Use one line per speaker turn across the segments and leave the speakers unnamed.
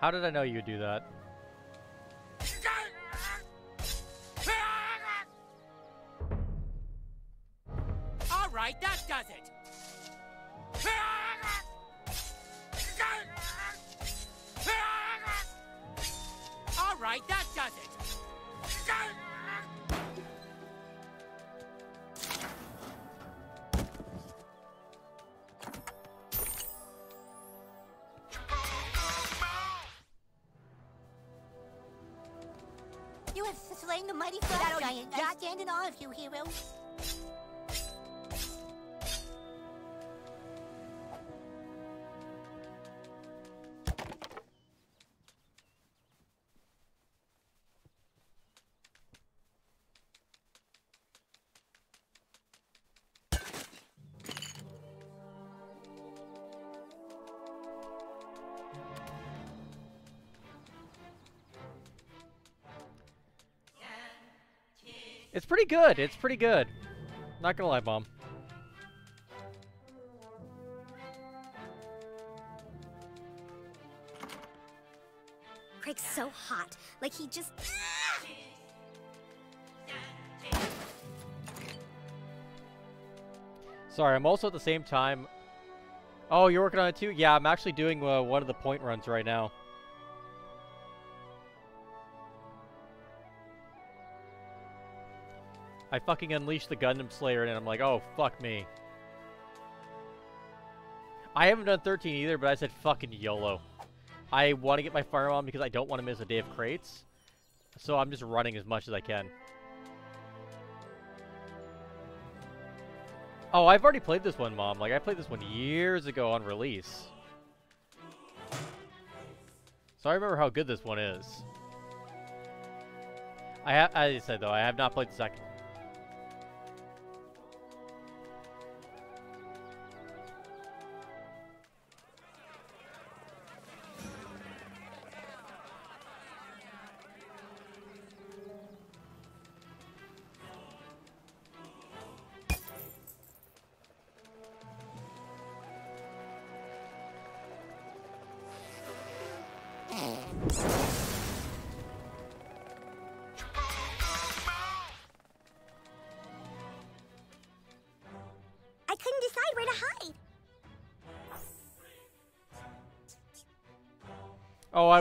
How did I know you would do that? Pretty good. It's pretty good. Not gonna lie, Mom.
Craig's so hot. Like he just.
Sorry, I'm also at the same time... Oh, you're working on it too? Yeah, I'm actually doing uh, one of the point runs right now. I fucking unleashed the Gundam Slayer and I'm like, oh, fuck me. I haven't done 13 either, but I said fucking YOLO. I want to get my Fire on because I don't want to miss a day of crates. So I'm just running as much as I can. Oh, I've already played this one, Mom. Like, I played this one years ago on release. So I remember how good this one is. I have, as I said, though, I have not played the second.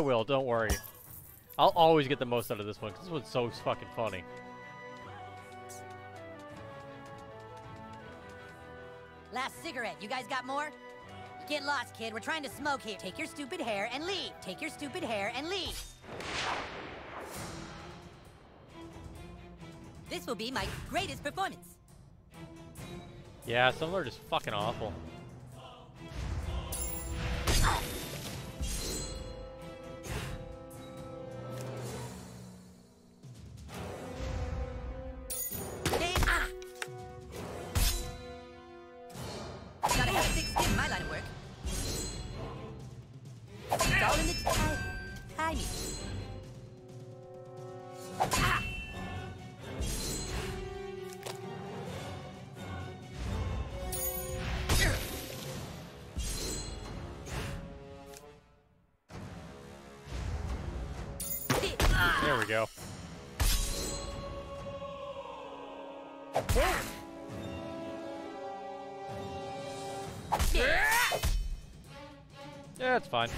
Will. Don't worry. I'll always get the most out of this one, because this one's so fucking funny.
Last cigarette. You guys got more? Get lost, kid. We're trying to smoke here. Take your stupid hair and leave. Take your stupid hair and leave. This will be my greatest performance.
Yeah, some of them are just fucking awful.
It's all in the time. timing.
There we go. Yeah, it's fine.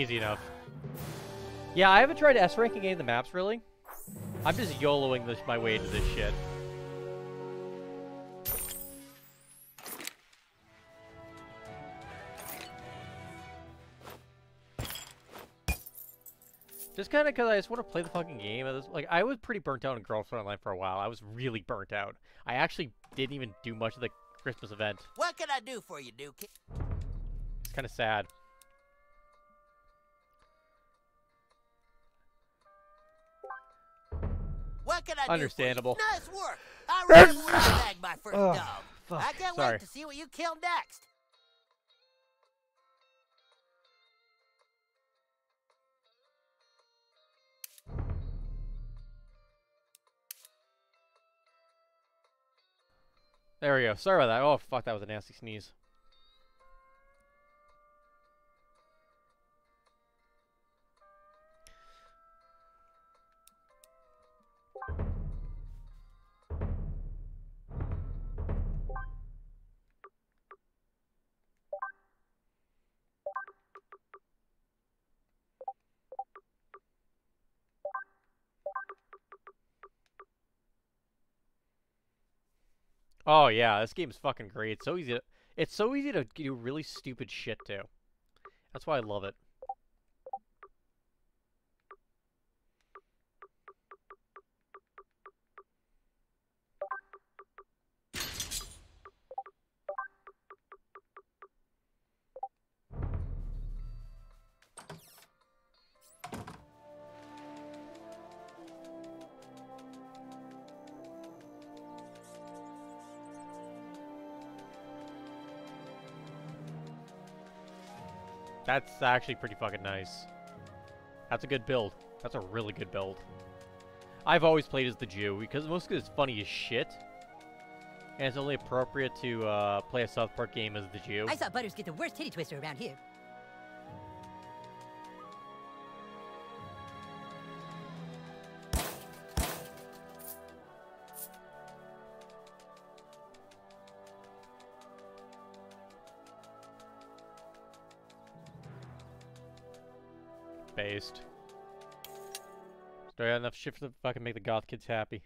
Easy enough. Yeah, I haven't tried S ranking any of the maps really. I'm just YOLOing this my way into this shit. Just kind of because I just want to play the fucking game. I was, like, I was pretty burnt out in Girlfriend Online for a while. I was really burnt out. I actually didn't even do much of the Christmas event.
What can I do for you, Duke?
It's kind of sad.
What can I
Understandable.
do? Nice work. I really bag my first
Ugh,
dog.
fuck,
I can't
sorry.
wait to see what you kill next.
There we go. Sorry about that. Oh, fuck, that was a nasty sneeze. Oh yeah, this game's fucking great. It's so easy to it's so easy to do really stupid shit too. That's why I love it. That's actually pretty fucking nice. That's a good build. That's a really good build. I've always played as the Jew because most of it's funny as shit. And it's only appropriate to uh, play a South Park game as the Jew.
I saw Butters get the worst titty twister around here.
Shit for the fucking make the goth kids happy?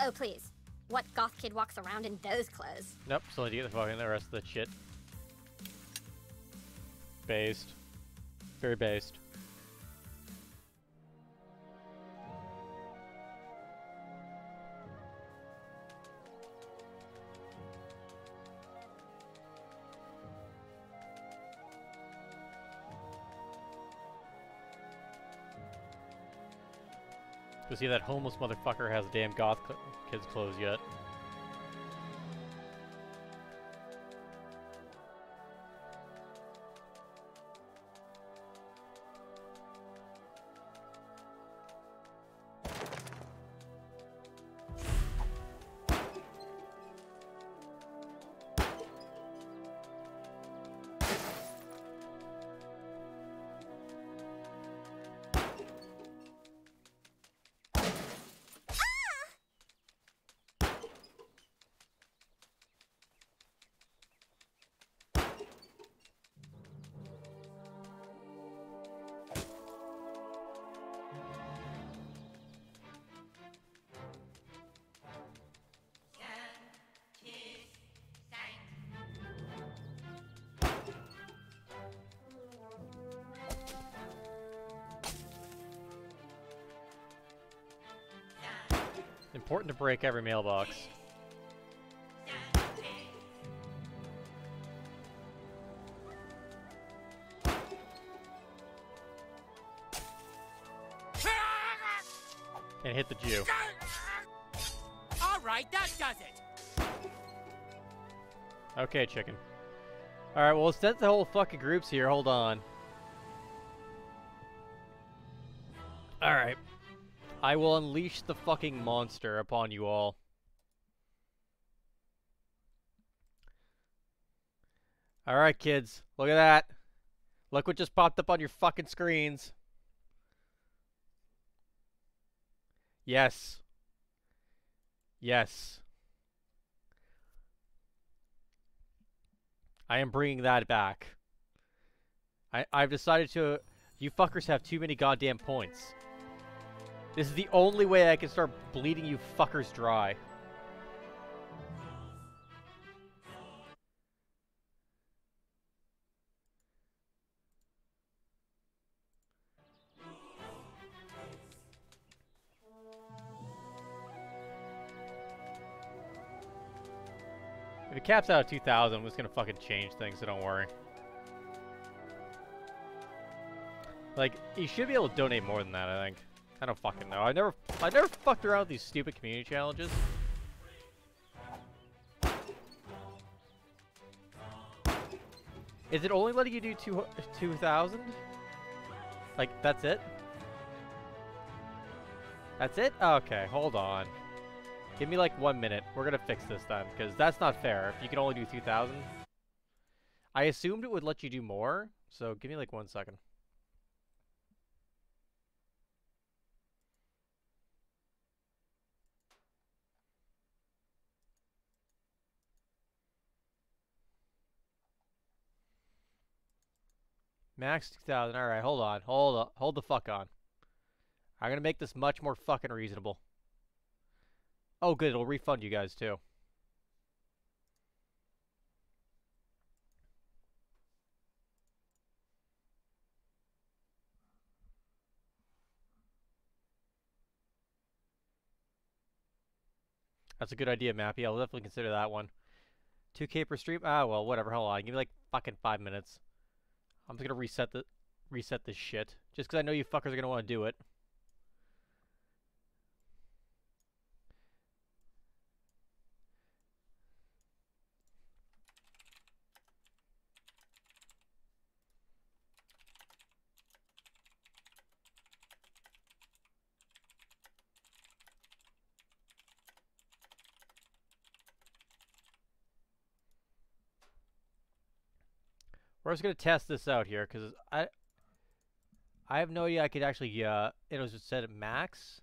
Oh, please. What goth kid walks around in those clothes?
Nope, so need to get the fucking the rest of the shit. Based. Very based. See that homeless motherfucker has damn goth kids clothes yet. Important to break every mailbox. And hit the Jew.
All right, that does it.
Okay, chicken. Alright, well, since the whole fucking group's here, hold on. I will unleash the fucking monster upon you all. Alright, kids. Look at that. Look what just popped up on your fucking screens. Yes. Yes. I am bringing that back. I, I've decided to... You fuckers have too many goddamn points. This is the only way I can start bleeding you fuckers dry. If it caps out at 2,000, I'm just gonna fucking change things, so don't worry. Like, you should be able to donate more than that, I think. I don't fucking know. I never, I never fucked around with these stupid community challenges. Is it only letting you do two 2,000? Like, that's it? That's it? Okay, hold on. Give me like one minute. We're gonna fix this then, because that's not fair. If you can only do 2,000. I assumed it would let you do more, so give me like one second. Max 2,000. Alright, hold on. Hold up. Hold the fuck on. I'm gonna make this much more fucking reasonable. Oh, good. It'll refund you guys, too. That's a good idea, Mappy. I'll definitely consider that one. 2k per stream? Ah, well, whatever. Hold on. Give me like fucking five minutes. I'm just gonna reset the reset this shit. Just because I know you fuckers are gonna want to do it. We're just gonna test this out here because I I have no idea I could actually uh it was just set at max.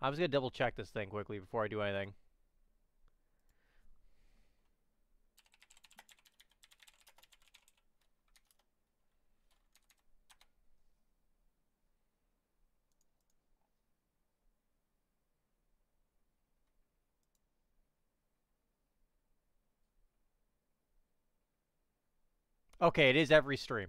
I'm just gonna double check this thing quickly before I do anything. Okay, it is every stream.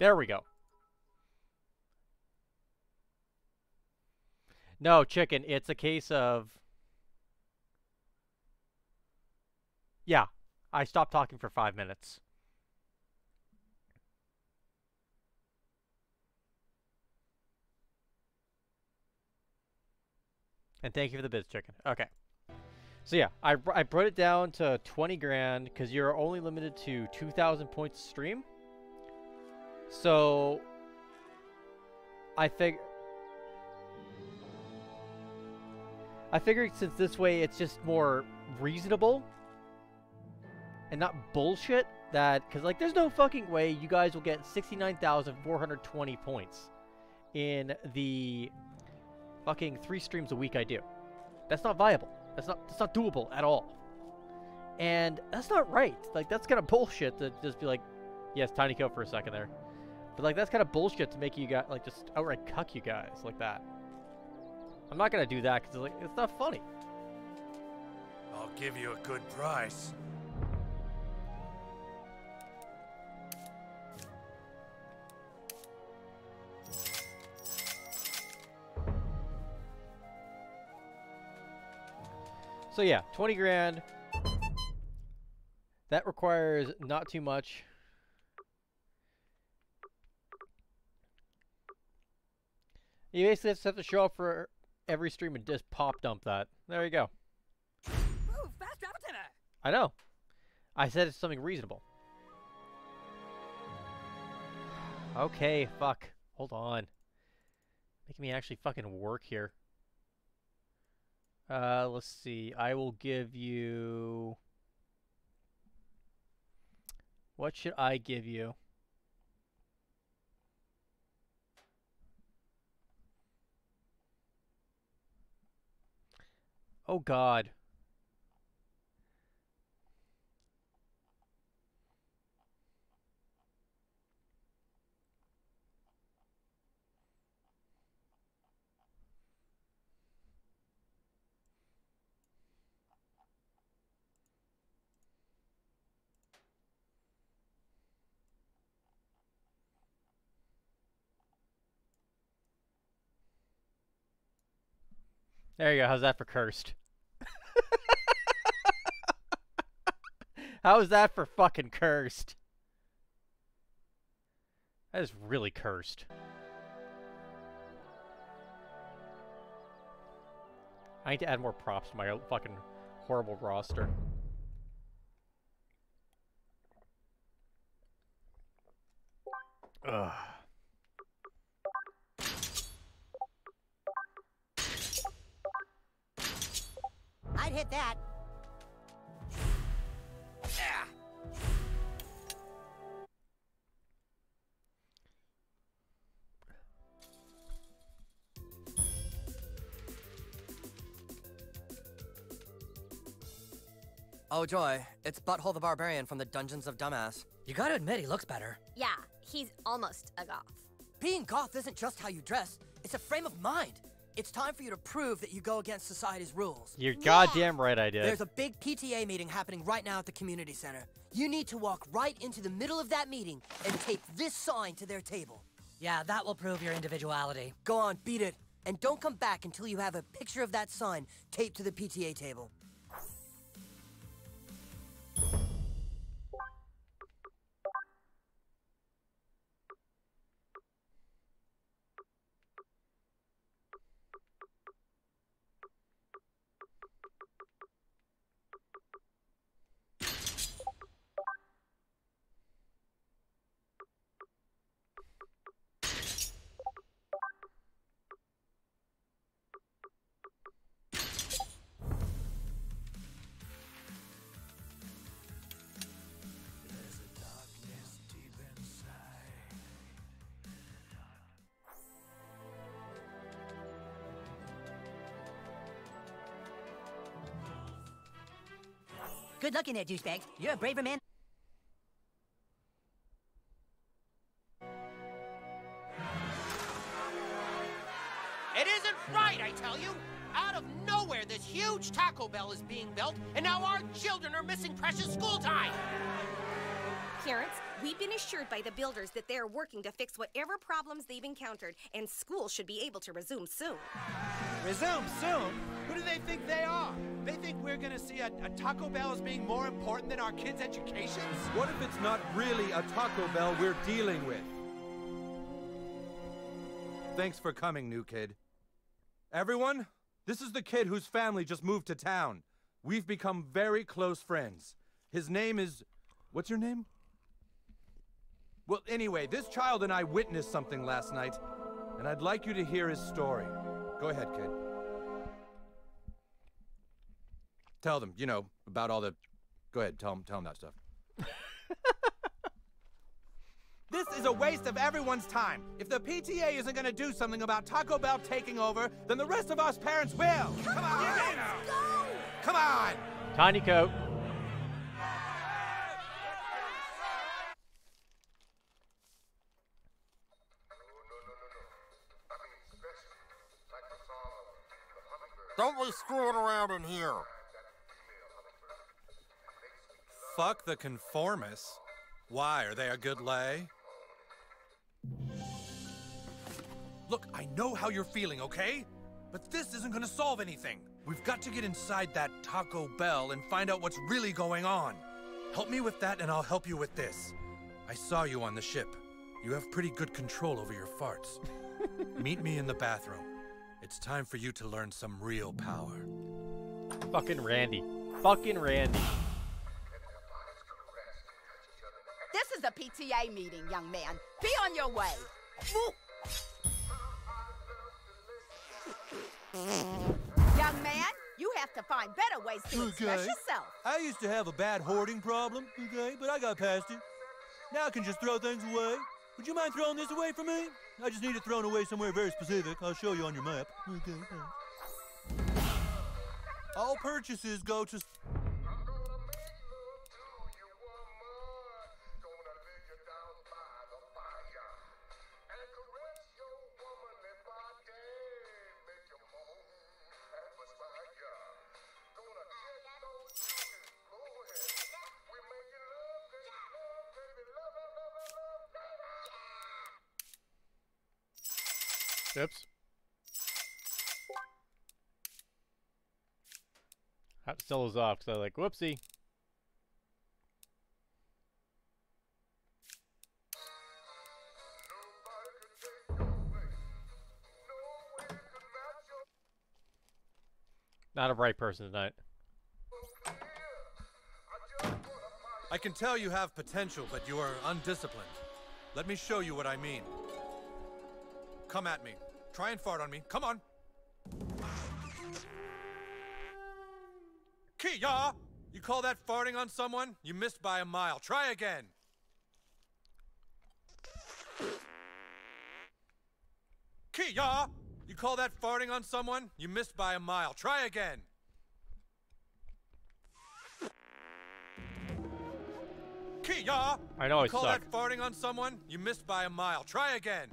There we go. No, chicken, it's a case of... Yeah, I stopped talking for five minutes. And thank you for the biz, chicken. Okay. So yeah, I, I brought it down to 20 grand because you're only limited to 2,000 points stream. So I fig I figured since this way it's just more reasonable and not bullshit that because like there's no fucking way you guys will get 69,420 points in the fucking three streams a week I do. That's not viable. That's not that's not doable at all. And that's not right. Like that's kind of bullshit to just be like, yes, tiny kill for a second there. But like that's kind of bullshit to make you guys like just outright cuck you guys like that. I'm not gonna do that because like it's not funny.
I'll give you a good price.
So yeah, 20 grand. That requires not too much. You basically just have to show up for every stream and just pop dump that. There you go.
Fast.
I know. I said it's something reasonable. Okay, fuck. Hold on. Making me actually fucking work here. Uh, let's see. I will give you... What should I give you? Oh god. There you go. How's that for cursed? How is that for fucking cursed? That is really cursed. I need to add more props to my fucking horrible roster. Ugh.
I'd hit that. Ah.
Oh joy, it's Butthole the Barbarian from the Dungeons of Dumbass.
You gotta admit, he looks better.
Yeah, he's almost a goth.
Being goth isn't just how you dress, it's a frame of mind. It's time for you to prove that you go against society's rules.
You're goddamn right I did.
There's a big PTA meeting happening right now at the community center. You need to walk right into the middle of that meeting and tape this sign to their table.
Yeah, that will prove your individuality.
Go on, beat it. And don't come back until you have a picture of that sign taped to the PTA table.
Good luck in there, douchebags. You're a braver man.
It isn't right, I tell you! Out of nowhere, this huge Taco Bell is being built, and now our children are missing precious school time!
Parents, we've been assured by the builders that they are working to fix whatever problems they've encountered, and school should be able to resume soon.
Resume soon? Who do they think they are? They think we're gonna see a, a Taco Bell as being more important than our kids' educations?
What if it's not really a Taco Bell we're dealing with? Thanks for coming, new kid. Everyone, this is the kid whose family just moved to town. We've become very close friends. His name is. What's your name? Well, anyway, this child and I witnessed something last night, and I'd like you to hear his story. Go ahead, kid. Tell them, you know, about all the. Go ahead, tell them, tell them that stuff.
This is a waste of everyone's time. If the PTA isn't gonna do something about Taco Bell taking over, then the rest of us parents will. Come on! Come on!
Tiny coat.
Don't be screwing around in here.
Fuck the conformists. Why? Are they a good lay? Look, I know how you're feeling, okay? But this isn't gonna solve anything. We've got to get inside that Taco Bell and find out what's really going on. Help me with that, and I'll help you with this. I saw you on the ship. You have pretty good control over your farts. Meet me in the bathroom. It's time for you to learn some real power.
Fucking Randy. Fucking Randy.
Is a PTA meeting, young man. Be on your way. young man, you have to find better ways to express yourself.
I used to have a bad hoarding problem, okay, but I got past it. Now I can just throw things away. Would you mind throwing this away for me? I just need it thrown away somewhere very specific. I'll show you on your map. Okay. All purchases go to.
Have to off because I was like, whoopsie. Not a bright person tonight.
I can tell you have potential, but you are undisciplined. Let me show you what I mean. Come at me. Try and fart on me. Come on. Kia! You call that farting on someone? You missed by a mile. Try again. Kia! You call that farting on someone? You missed by a mile. Try again. Kia!
I know
you
I
call
suck.
that farting on someone? You missed by a mile. Try again.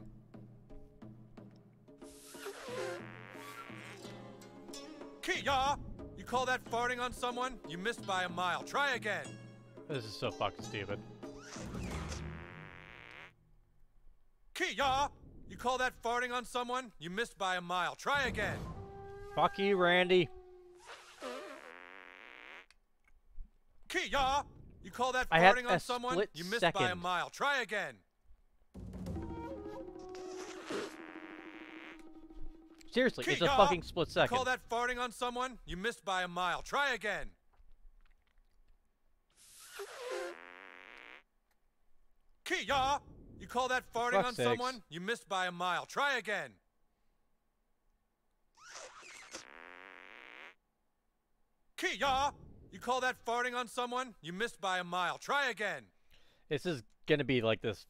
Kia! You call that farting on someone? You missed by a mile. Try again.
This is so fucking stupid.
Kia! You call that farting on someone? You missed by a mile. Try again.
Fuck you, Randy.
Kia! You call that
I
farting on someone? You missed by a mile. Try again.
Seriously, it's a fucking split
You
second.
call that farting on someone? You missed by a mile. Try again. Kia! You call that farting on
sakes.
someone? You missed by a mile. Try again. Kia! You call that farting on someone? You missed by a mile. Try again.
This is gonna be like this.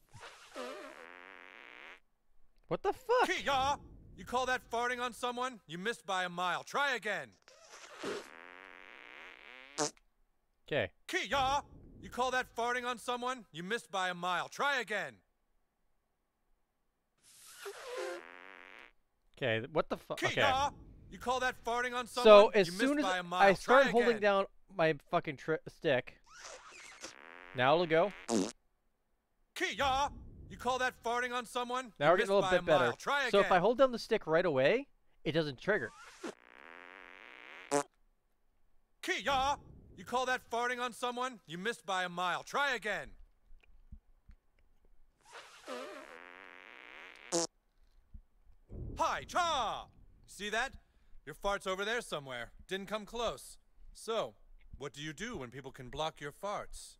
What the fuck?
Kia! You call that farting on someone? You missed by a mile. Try again.
Okay.
Kia! You call that farting on someone? You missed by a mile. Try again.
Okay. What the fuck? Okay.
You call that farting on someone?
So as
you
soon as
by a mile.
I
Try
start holding
again.
down my fucking stick, now it'll go.
Kia! You call that farting on someone?
Now
you
we're getting a little bit better.
Mile. Try
So if I hold down the stick right away, it doesn't trigger.
Kia! You call that farting on someone? You missed by a mile. Try again. Hi, cha! See that? Your fart's over there somewhere. Didn't come close. So, what do you do when people can block your farts?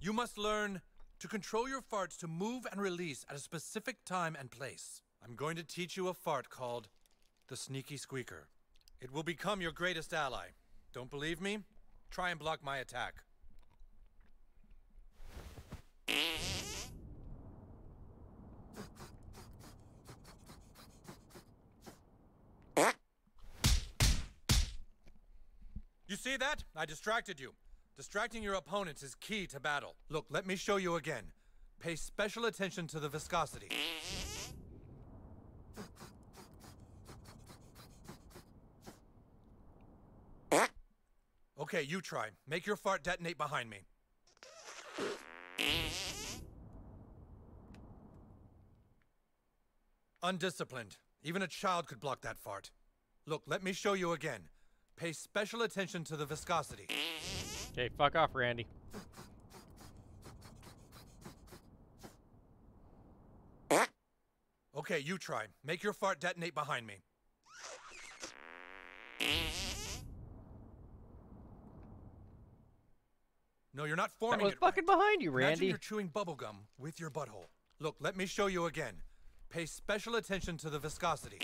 You must learn to control your farts to move and release at a specific time and place. I'm going to teach you a fart called the Sneaky Squeaker. It will become your greatest ally. Don't believe me? Try and block my attack. You see that? I distracted you. Distracting your opponents is key to battle. Look, let me show you again. Pay special attention to the viscosity. Okay, you try. Make your fart detonate behind me. Undisciplined. Even a child could block that fart. Look, let me show you again. Pay special attention to the viscosity.
Okay, fuck off, Randy.
Okay, you try. Make your fart detonate behind me. No, you're not forming
was
it
fucking
right.
behind you, Randy.
Imagine you're chewing bubblegum with your butthole. Look, let me show you again. Pay special attention to the viscosity.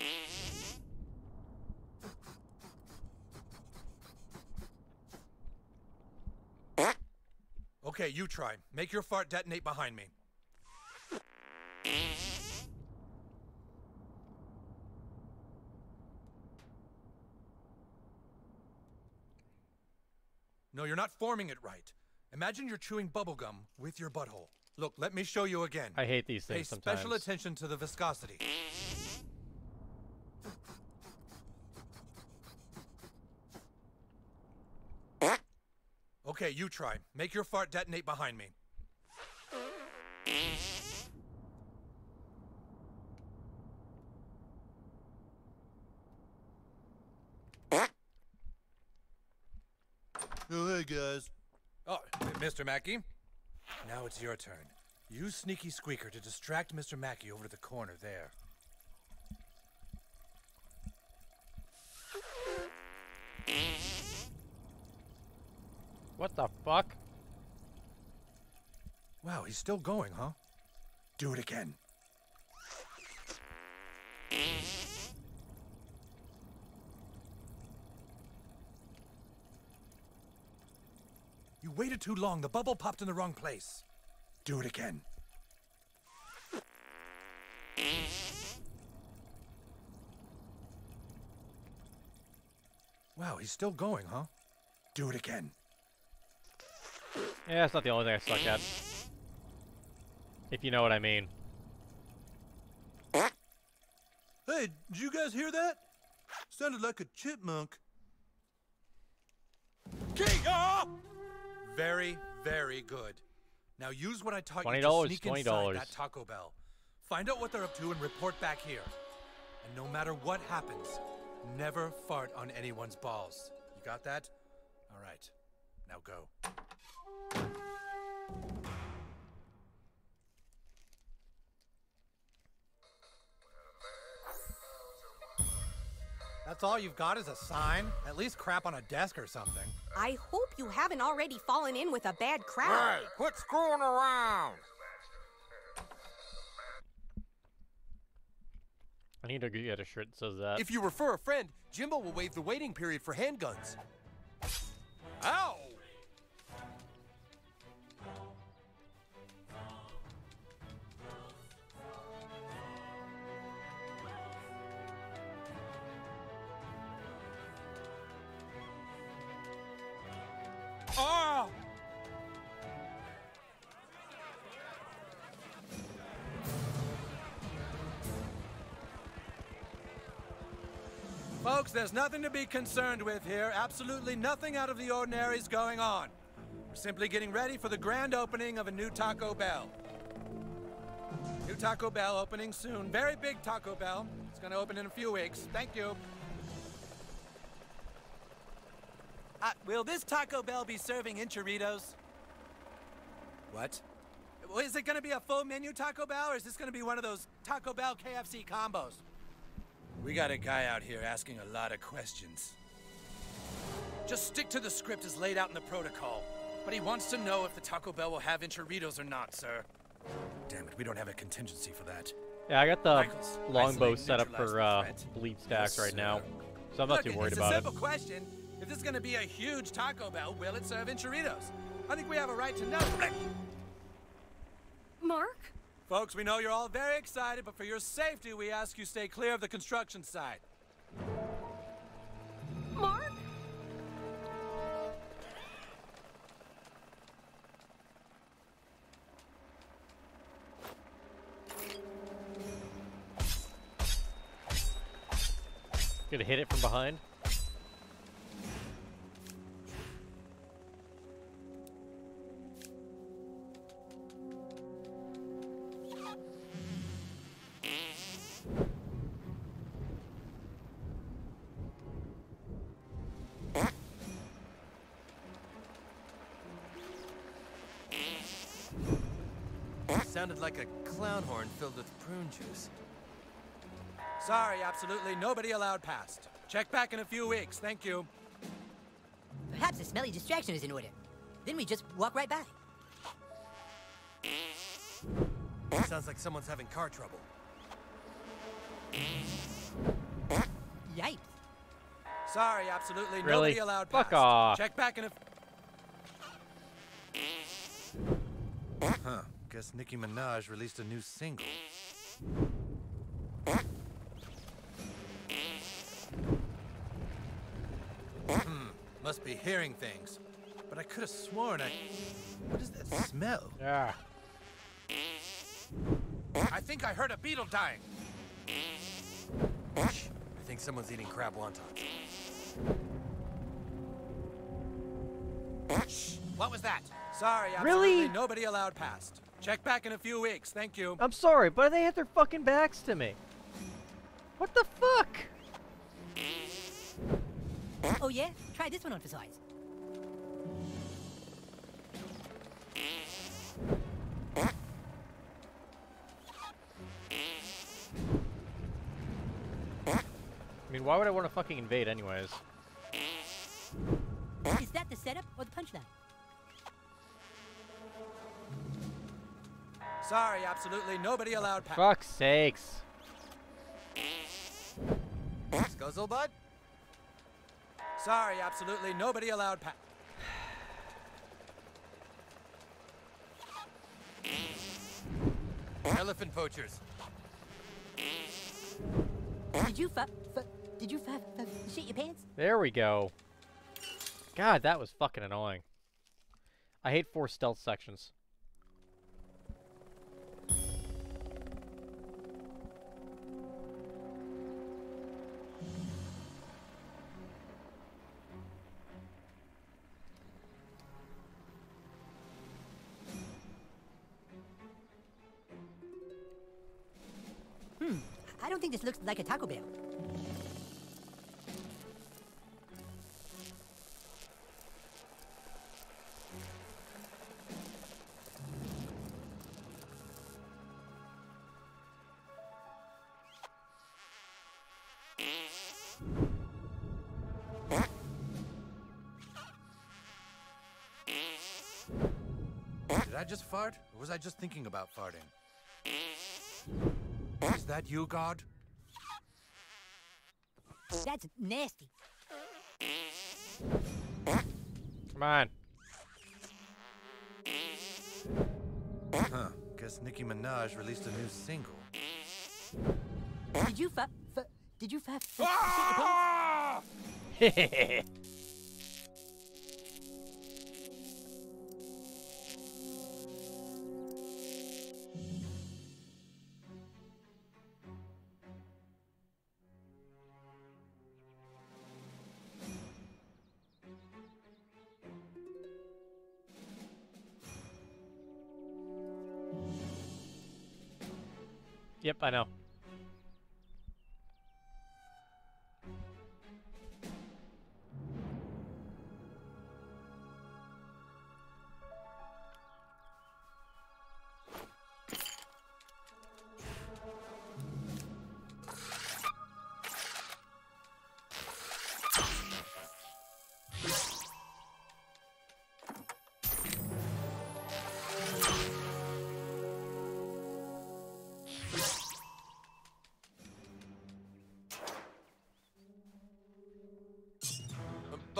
Okay, you try. Make your fart detonate behind me. No, you're not forming it right. Imagine you're chewing bubblegum with your butthole. Look, let me show you again.
I hate these things
Pay
things
special attention to the viscosity. Okay, you try. Make your fart detonate behind me.
Oh, hey, guys.
Oh, Mr. Mackey. Now it's your turn. Use Sneaky Squeaker to distract Mr. Mackey over to the corner there.
What the fuck?
Wow, he's still going, huh? Do it again. You waited too long. The bubble popped in the wrong place. Do it again. Wow, he's still going, huh? Do it again.
Yeah, that's not the only thing I suck at. If you know what I mean.
Hey, did you guys hear that? Sounded like a chipmunk.
Very, very good. Now use what I taught you to sneak inside
$20.
that Taco Bell. Find out what they're up to and report back here. And no matter what happens, never fart on anyone's balls. You got that? All right. Now go.
That's all you've got is a sign? At least crap on a desk or something.
I hope you haven't already fallen in with a bad crowd.
Hey, quit screwing around.
I need to get a shirt that says that.
If you refer a friend, Jimbo will waive the waiting period for handguns. Ow!
Folks, there's nothing to be concerned with here. Absolutely nothing out of the ordinary is going on. We're simply getting ready for the grand opening of a new Taco Bell. New Taco Bell opening soon. Very big Taco Bell. It's going to open in a few weeks. Thank you.
Uh, will this Taco Bell be serving enchiritos?
What?
Is it going to be a full menu Taco Bell, or is this going to be one of those Taco Bell KFC combos?
We got a guy out here asking a lot of questions. Just stick to the script as laid out in the protocol. But he wants to know if the Taco Bell will have enchiritos or not, sir. Damn it, we don't have a contingency for that.
Yeah, I got the
Michaels,
longbow set up for
the
uh,
threat.
bleed stacks
Yes,
right now, so I'm not
Look,
too worried about it.
it's
about
a
it.
simple question. If this is going to be a huge Taco Bell, will it serve enchiritos? I think we have a right to know.
Mark?
Folks, we know you're all very excited, but for your safety, we ask you stay clear of the construction site.
Mark?
Gonna hit it from behind.
Sounded like a clown horn filled with prune juice.
Sorry, absolutely nobody allowed past. Check back in a few weeks. Thank you.
Perhaps a smelly distraction is in order. Then we just walk right by.
Sounds like someone's having car trouble.
Yikes.
Sorry, absolutely
Really?
nobody allowed past.
Fuck off.
Check back in a.
Guess Nicki Minaj released a new single.
Hmm, must be hearing things. but I could have sworn I. What is that smell?
Yeah.
I think I heard a beetle dying.
I think someone's eating crab wontons.
What was that? Sorry, I'm
Really?
absolutely nobody allowed past. Check back in a few weeks. Thank you.
I'm sorry, but they had their fucking backs to me. What the fuck?
Oh yeah? Try this one on for size.
I mean, why would I want to fucking invade anyways?
Sorry, absolutely nobody allowed past.
Fuck's sakes.
Scuzzlebutt?
Sorry, absolutely nobody allowed past.
Elephant poachers.
Did you fu- fu- did you fu- fu- shit your pants?
There we go. God, that was fucking annoying. I hate four stealth sections.
This looks like a Taco Bell.
Did I just fart? Or was I just thinking about farting? Is that you, God?
That's nasty.
Come on.
Huh. Guess Nicki Minaj released a new single.
Did you fu- fu- did you fu- fu- shit your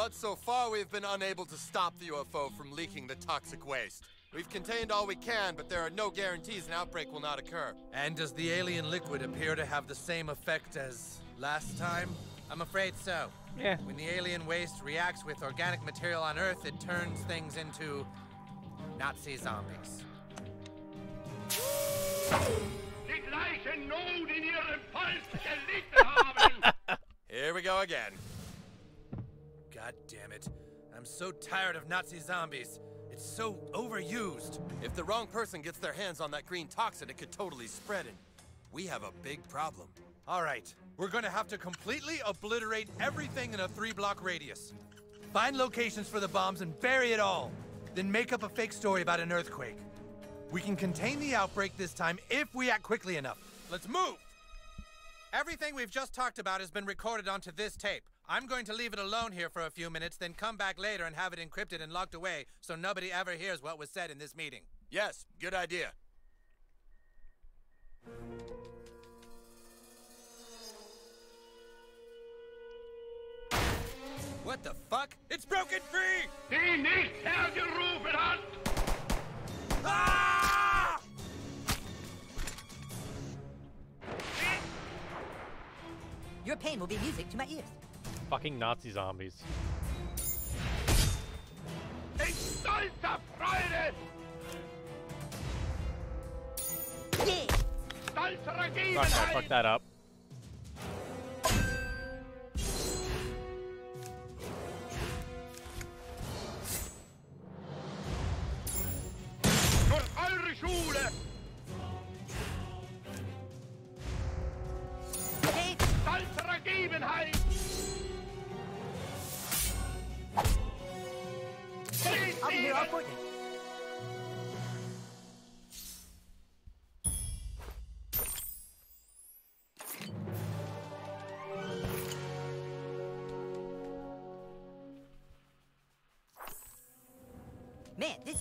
But so far, we've been unable to stop the UFO from leaking the toxic waste. We've contained all we can, but there are no guarantees an outbreak will not occur.
And does the alien liquid appear to have the same effect as last time? I'm afraid so.
Yeah.
When the alien waste reacts with organic material on Earth, it turns things into Nazi zombies.
Die gleichen Not in ihrem Volk gelitten haben.
Here we go again.
God damn it. I'm so tired of Nazi zombies. It's so overused.
If the wrong person gets their hands on that green toxin, it could totally spread, and we have a big problem.
All right, we're gonna have to completely obliterate everything in a three block radius. Find locations for the bombs and bury it all. Then make up a fake story about an earthquake. We can contain the outbreak this time if we act quickly enough. Let's move! Everything we've just talked about has been recorded onto this tape. I'm going to leave it alone here for a few minutes, then come back later and have it encrypted and locked away so nobody ever hears what was said in this meeting.
Yes, good idea.
What the fuck? It's broken free!
Die nicht hergerufen hat.
Ah!
Your pain will be music to my ears.
Fucking Nazi zombies.
Hey,
meiner Freude! Stolzer
Fuck, I fucked that up.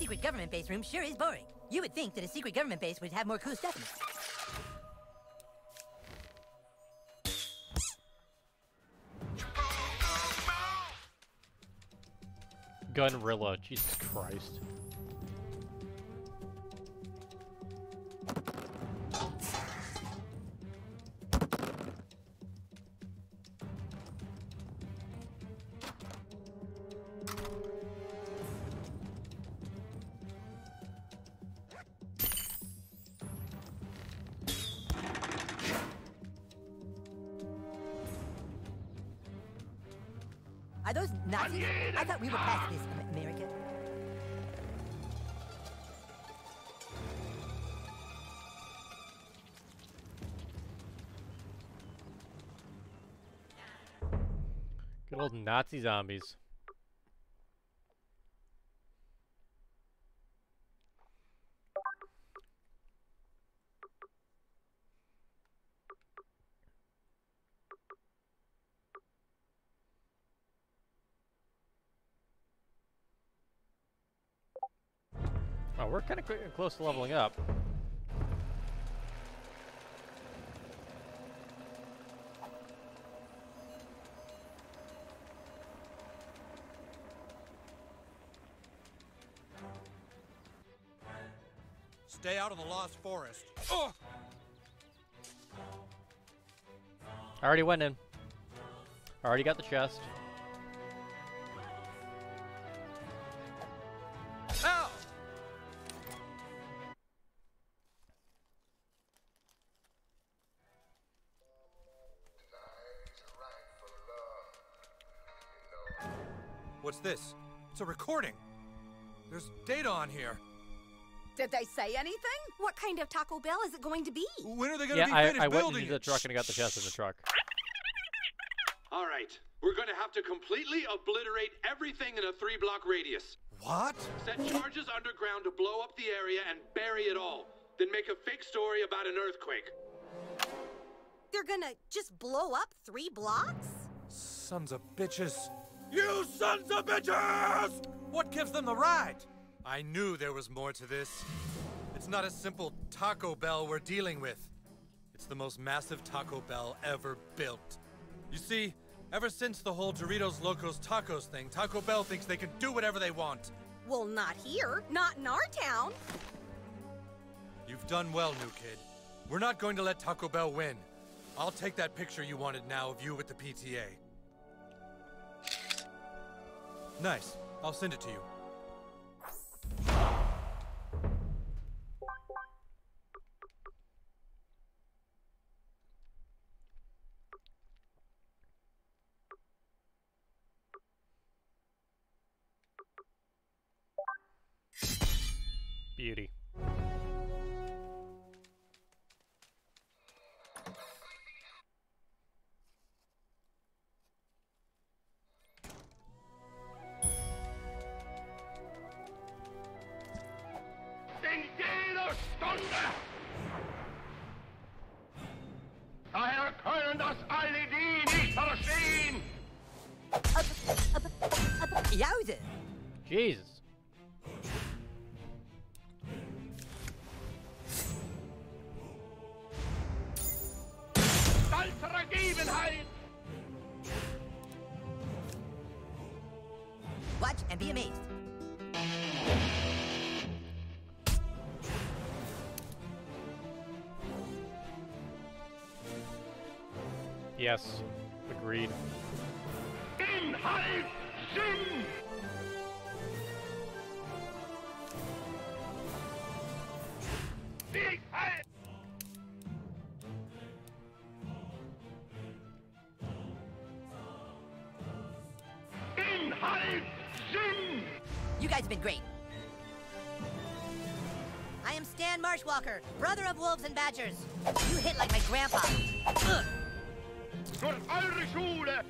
Secret government base room sure is boring. You would think that a secret government base would have more cool stuff in it.
Gunrilla, Jesus Christ. Nazi zombies. Oh, we're kind of close to leveling up.
Lost Forest. Oh!
I already went in. I already got the chest.
Ow! What's this? It's a recording. There's data on here.
Did they say anything?
What kind of Taco Bell is it going to be?
When are they going to
Yeah, be I, I went into the truck and I got the chest in the truck.
All right, we're going to have to completely obliterate everything in a three block radius.
What?
Set charges underground to blow up the area and bury it all. Then make a fake story about an earthquake.
They're gonna just blow up three blocks?
Sons of bitches. You sons of bitches! What gives them the right? I knew there was more to this. It's not a simple Taco Bell we're dealing with. It's the most massive Taco Bell ever built. You see, ever since the whole Doritos Locos Tacos thing, Taco Bell thinks they can do whatever they want.
Well, not here. Not in our town.
You've done well, new kid. We're not going to let Taco Bell win. I'll take that picture you wanted now of you with the PTA. Nice. I'll send it to you.
Beauty.
Yes, agreed. high,
Sinn! Siegheit!
Inhalt Sinn!
You guys have been great. I am Stan Marshwalker, brother of wolves and badgers. You hit like my grandpa. Ugh.
الرجولة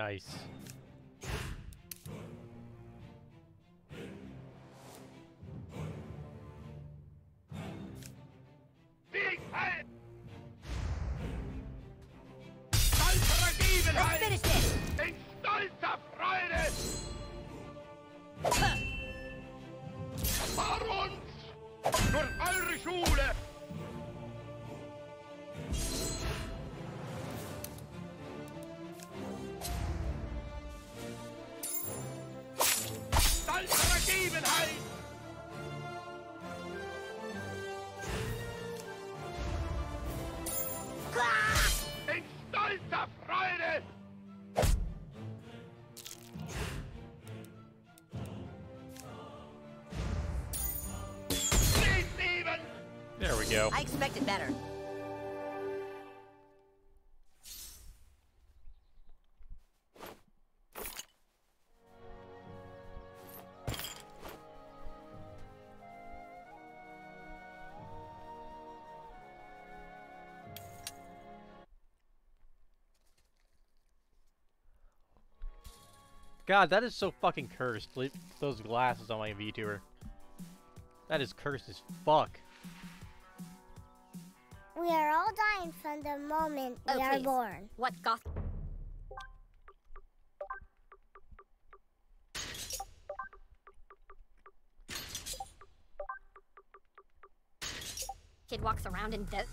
Nice. Go.
I expected better.
God, that is so fucking cursed. Those glasses on my VTuber. That is cursed as fuck.
We are all dying from the moment we
Oh,
are
please.
born.
What goth? Kid walks around and does.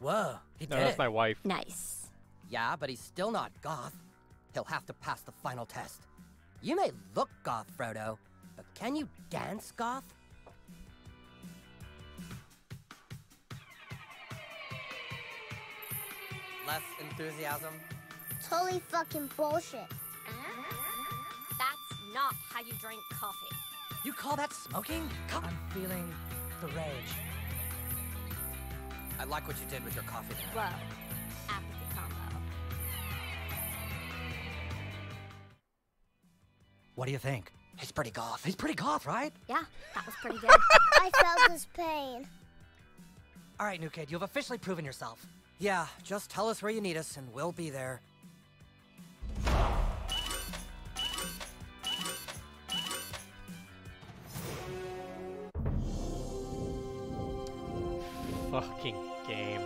Whoa, he
No,
did
that's
it.
my wife.
Nice.
Yeah, but he's still not goth. He'll have to pass the final test. You may look goth, Frodo, but can you dance goth? Less enthusiasm?
Totally fucking bullshit.
That's not how you drink coffee.
You call that smoking? I'm feeling the rage. I like what you did with your coffee there.
Whoa. Apathy combo.
What do you think? He's pretty goth. He's pretty goth, right?
Yeah, that was pretty good.
I felt his pain.
All right, new kid, you've officially proven yourself. Yeah, just tell us where you need us and we'll be there.
Fucking game.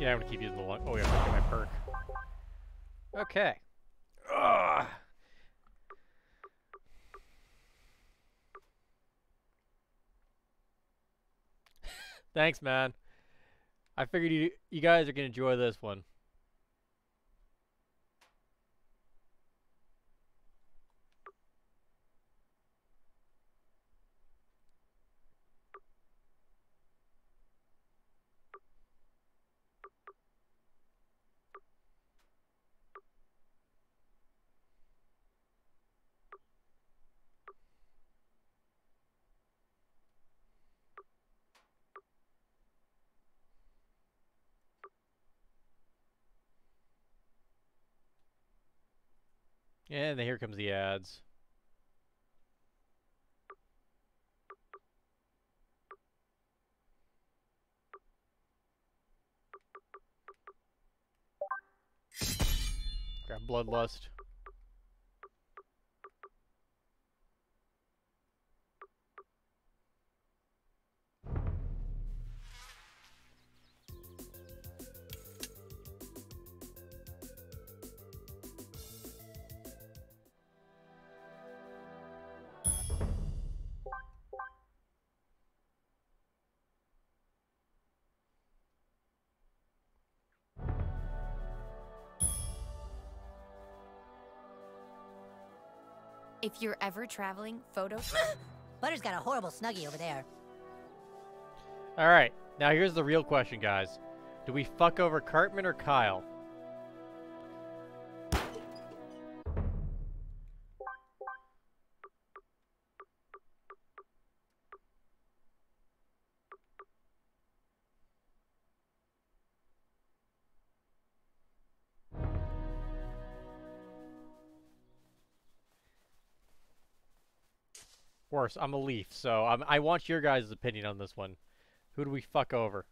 Yeah, I'm gonna keep using the one. Oh yeah, I'm get my perk. Okay. Ugh. Thanks, man. I figured you you guys are gonna enjoy this one. And then here comes the ads. Grab Bloodlust.
If you're ever traveling, photos.
Butter's got a horrible snuggie over there.
Alright, now here's the real question, guys. Do we fuck over Cartman or Kyle? Worse, I'm a Leaf, so I'm, I want your guys' opinion on this one. Who do we fuck over?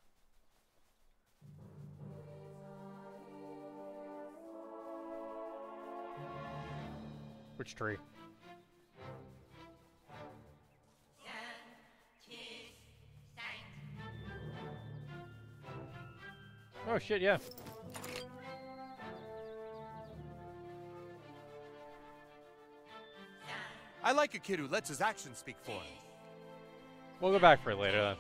Which tree? Oh shit, yeah.
I like a kid who lets his actions speak for him.
We'll go back for it later then.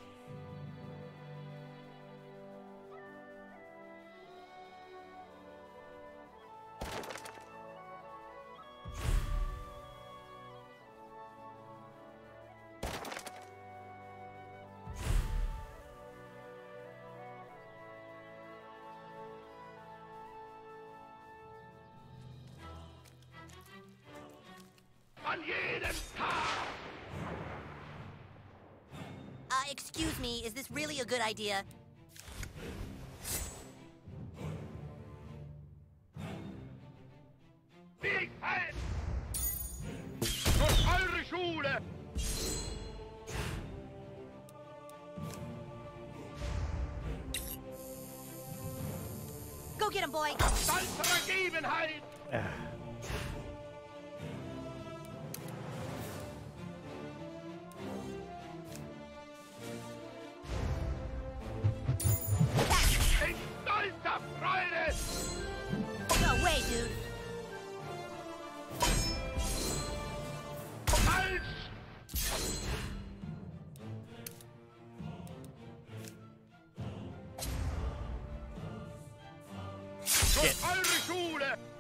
Me, is this really a good idea?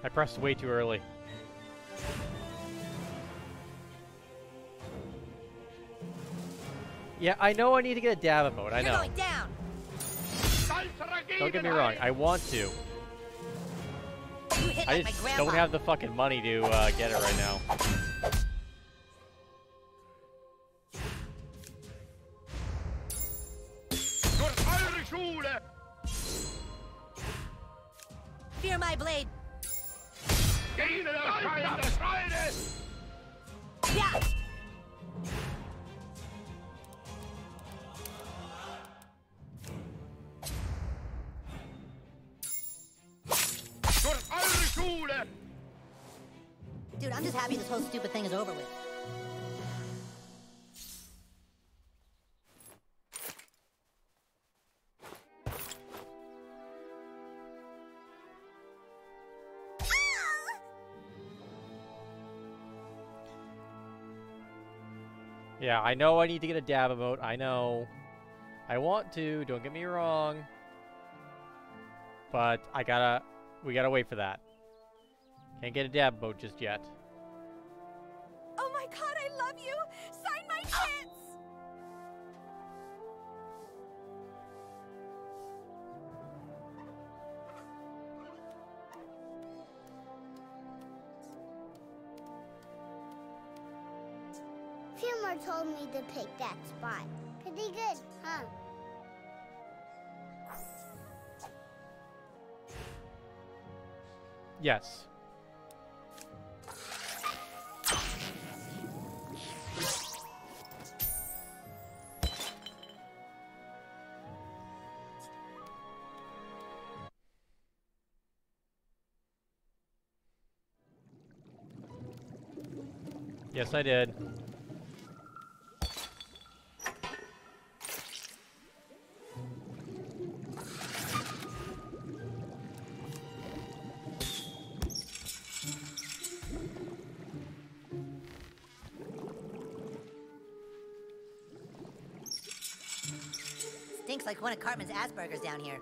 I pressed way too early. Yeah, I know I need to get a dab emote. I know.
going down!
Stolzer
Don't get me wrong. I want to. I just don't have the fucking money to uh, get it right now.
Yeah,
I know I need to get a dab emote. I know. I want to, don't get me wrong. But I gotta, we gotta wait for that. Can't get a dab emote just yet.
That spot. Pretty good, huh?
Yes. Yes, I did.
Cartman's Asperger's down here.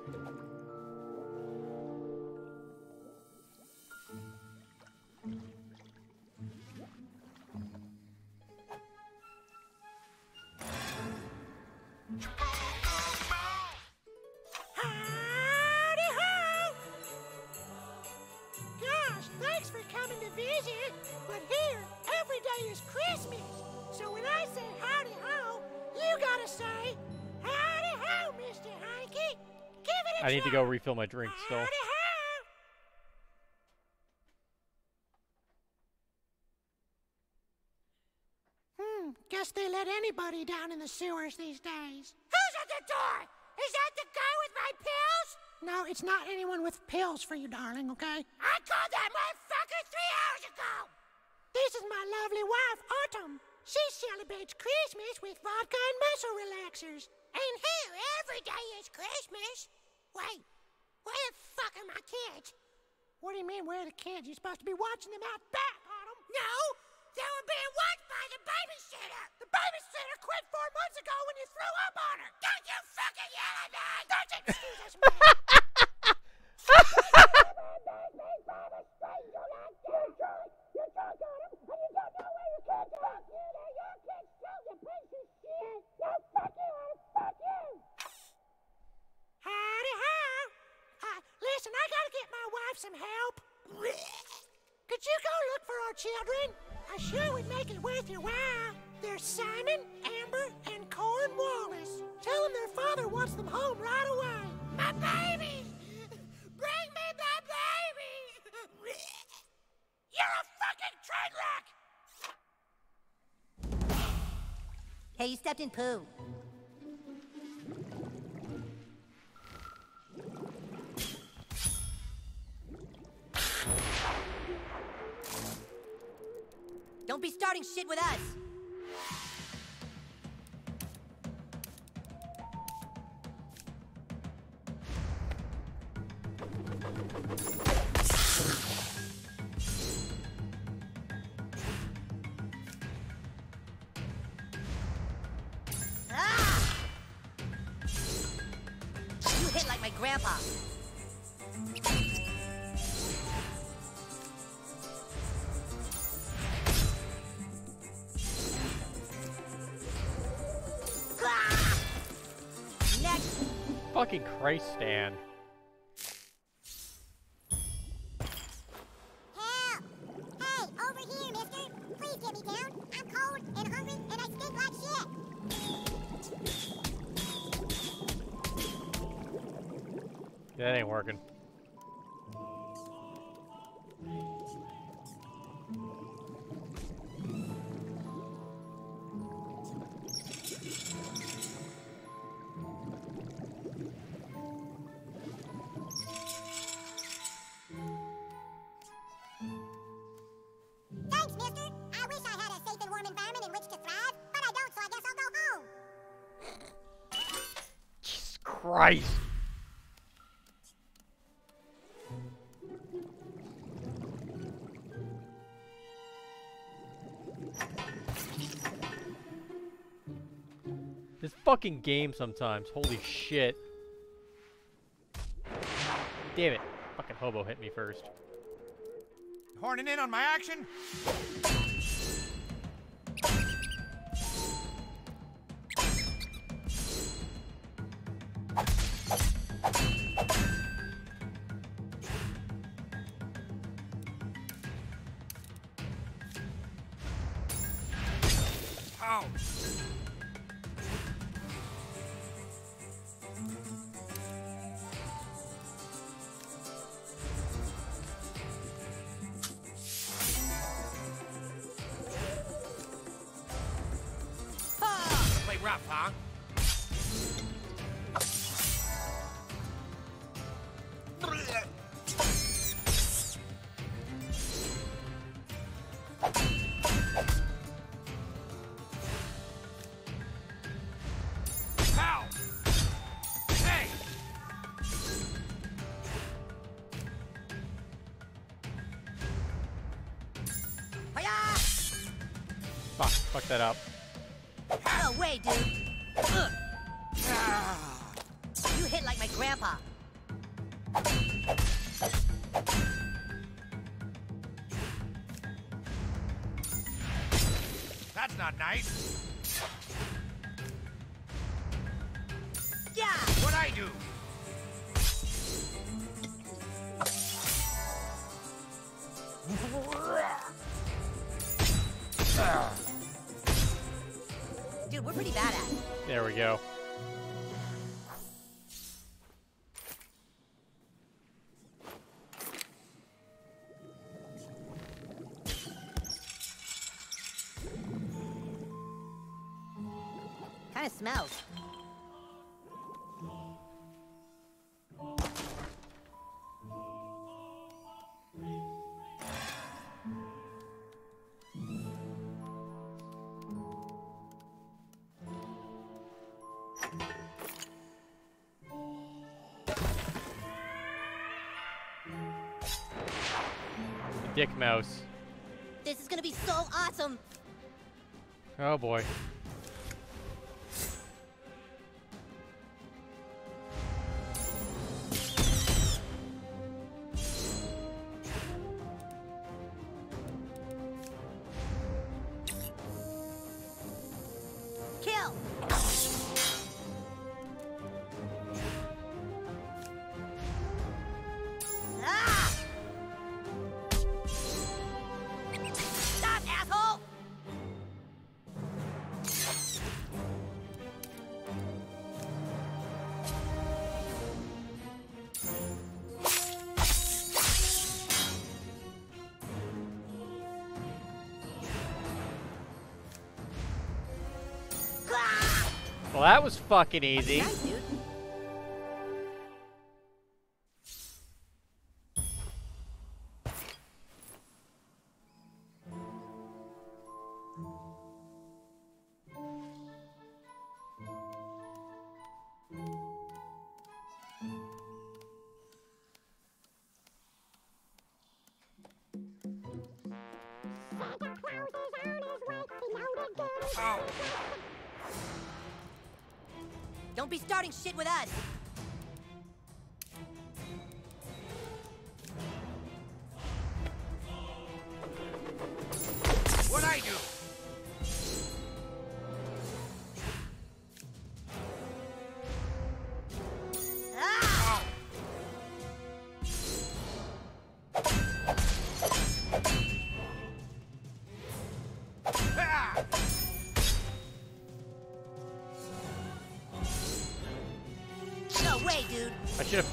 Go refill my drink still.
Hmm, guess they let anybody down in the sewers these days. Who's at the door? Is that the guy with my pills? No, it's not anyone with pills for you, darling, okay? I called that motherfucker three hours ago! This is my lovely wife, Autumn. She celebrates Christmas with vodka and muscle relaxers. And here, every day is Christmas. Wait, where the fuck are my kids? What do you mean, where are the kids? You're supposed to be watching them out back, Autumn. No, they were being watched by the babysitter. The babysitter quit four months ago when you threw up on her. Don't you fucking yell at me! Don't you excuse me! Howdy ho! Uh, listen, I gotta get my wife some help. Could you go look for our children? I sure would make it worth your while. They're Simon, Amber, and Cornwallis. Tell them their father wants them home right away. My baby! Bring me my babies! You're a fucking train wreck!
Hey, you stepped in poo. Don't be starting shit with us. Ah! You hit like my grandpa.
Stink like shit.
That ain't working. Fucking game sometimes. Holy shit. Damn it. Fucking hobo hit me first.
Horning in on my action?
Fuck, fuck that up.
No way, dude. Ugh. You hit like my grandpa.
That's not nice.
Smells.
Dick mouse.
This is gonna be so awesome.
Oh boy. Fucking easy.
Nice, dude. Don't be starting shit with us.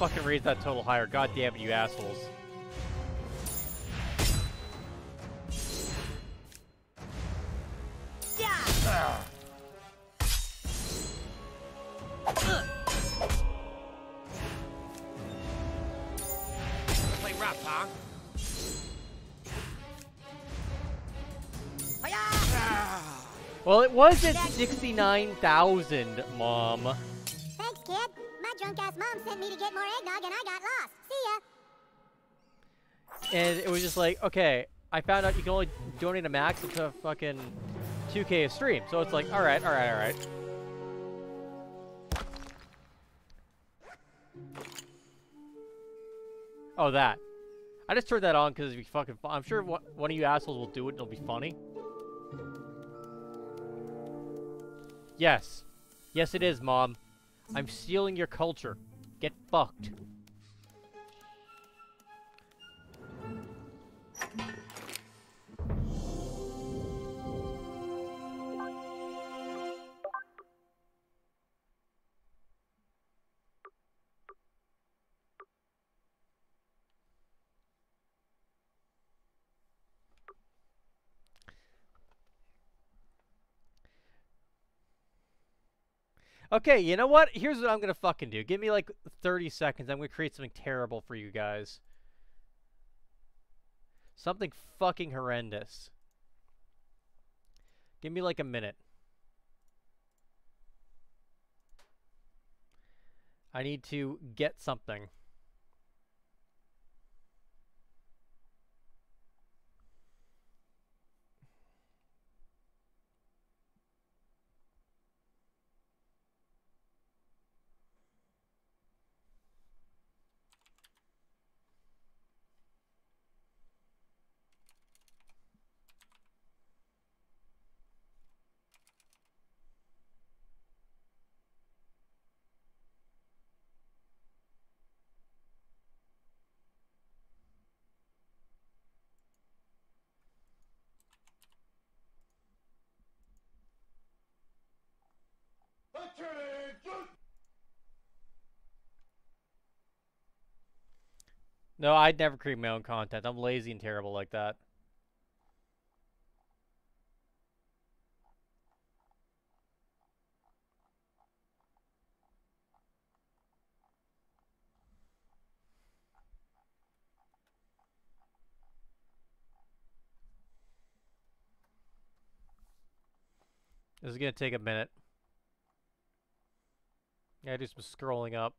Fucking raised that total higher. God damn it, you assholes.
Yeah!
Play rough, huh? Ah.
Well, it was at 69,000, Mom.
and
it was just like, okay, I found out you can only donate a max to fucking 2k a stream. So it's like, all right, all right, all right. Oh, that. I just turned that on because it'd be fucking fun. I'm sure one of you assholes will do it it'll be funny. Yes. Yes, it is, Mom. I'm stealing your culture. Get fucked. Okay, you know what? Here's what I'm gonna fucking do. Give me like 30 seconds. I'm gonna create something terrible for you guys. Something fucking horrendous. Give me like a minute. I need to get something. No, I'd never create my own content. I'm lazy and terrible like that. This is gonna take a minute. Yeah, do some scrolling up.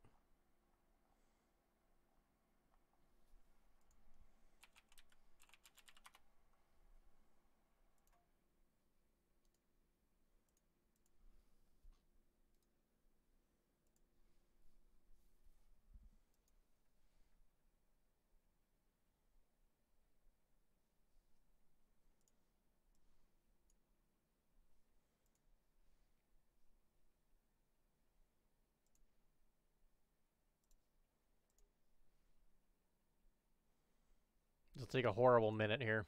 Take a horrible minute here.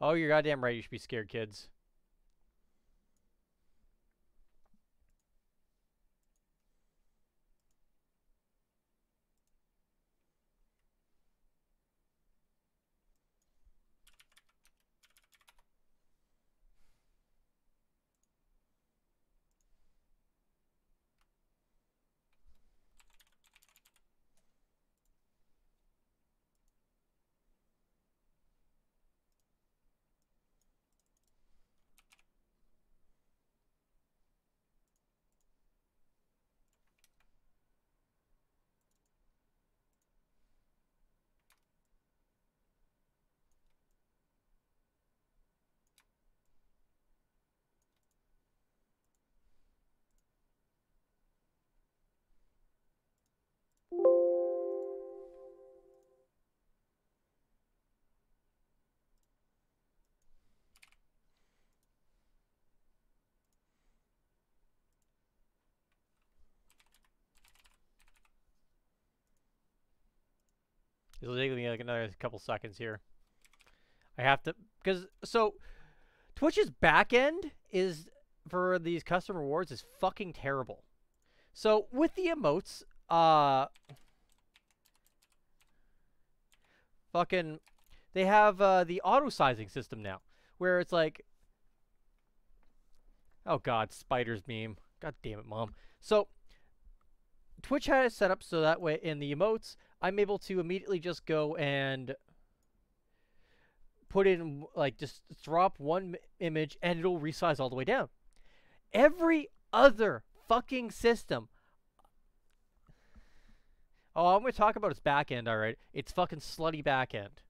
Oh, you're goddamn right. You should be scared, kids. It'll take me like another couple seconds here. I have to because so Twitch's back end is for these custom rewards is fucking terrible. So with the emotes, uh fucking they have uh the auto sizing system now where it's like Oh god, spiders meme. God damn it, mom. So Twitch had it set up so that way in the emotes, I'm able to immediately just go and put in, like, just drop one image and it'll resize all the way down. Every other fucking system. Oh, I'm going to talk about its backend, alright? It's fucking slutty backend.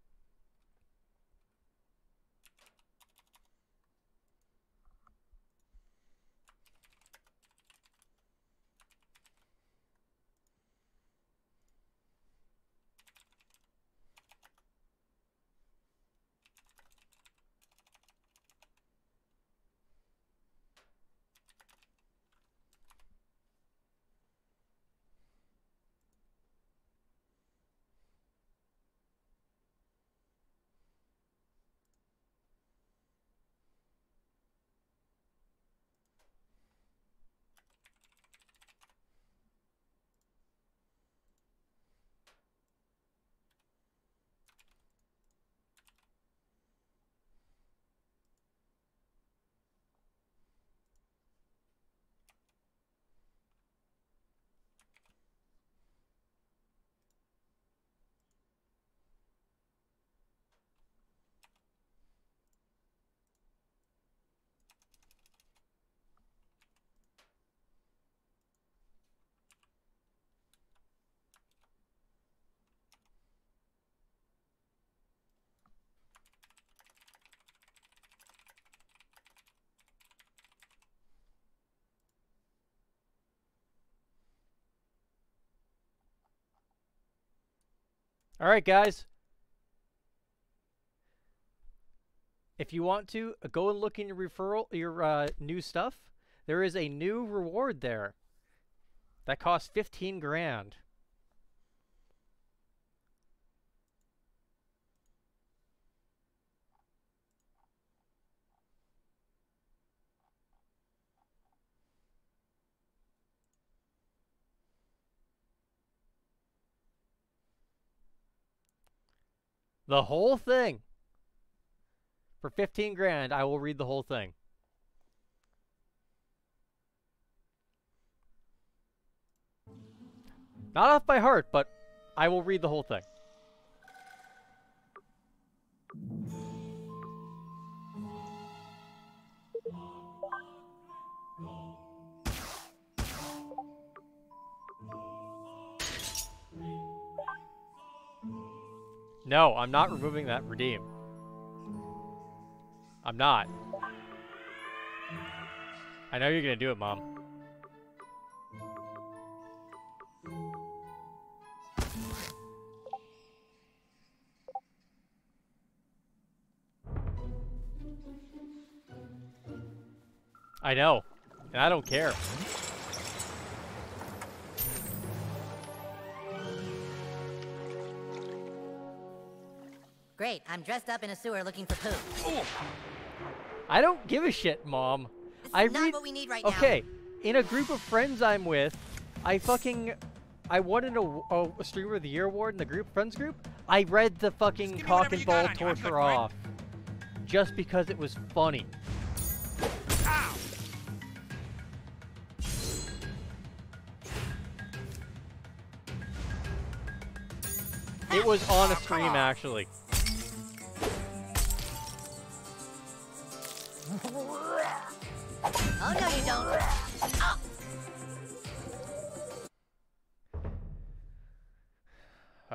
All right, guys. If you want to uh, go and look in your referral, your uh, new stuff, there is a new reward there. That costs 15 grand. The whole thing. For 15 grand, I will read the whole thing. Not off by heart, but I will read the whole thing. No, I'm not removing that redeem. I'm not. I know you're gonna do it, Mom. I know. And I don't care.
Great, I'm dressed up in a sewer looking for poo.
I don't give a shit, Mom. I
not
read,
what we need right now.
okay, in a group of friends I'm with, I fucking, I won an, a, a, a Streamer of the Year award in the group friends group. I read the fucking cock and ball torture off, just because it was funny. It was on a stream, actually.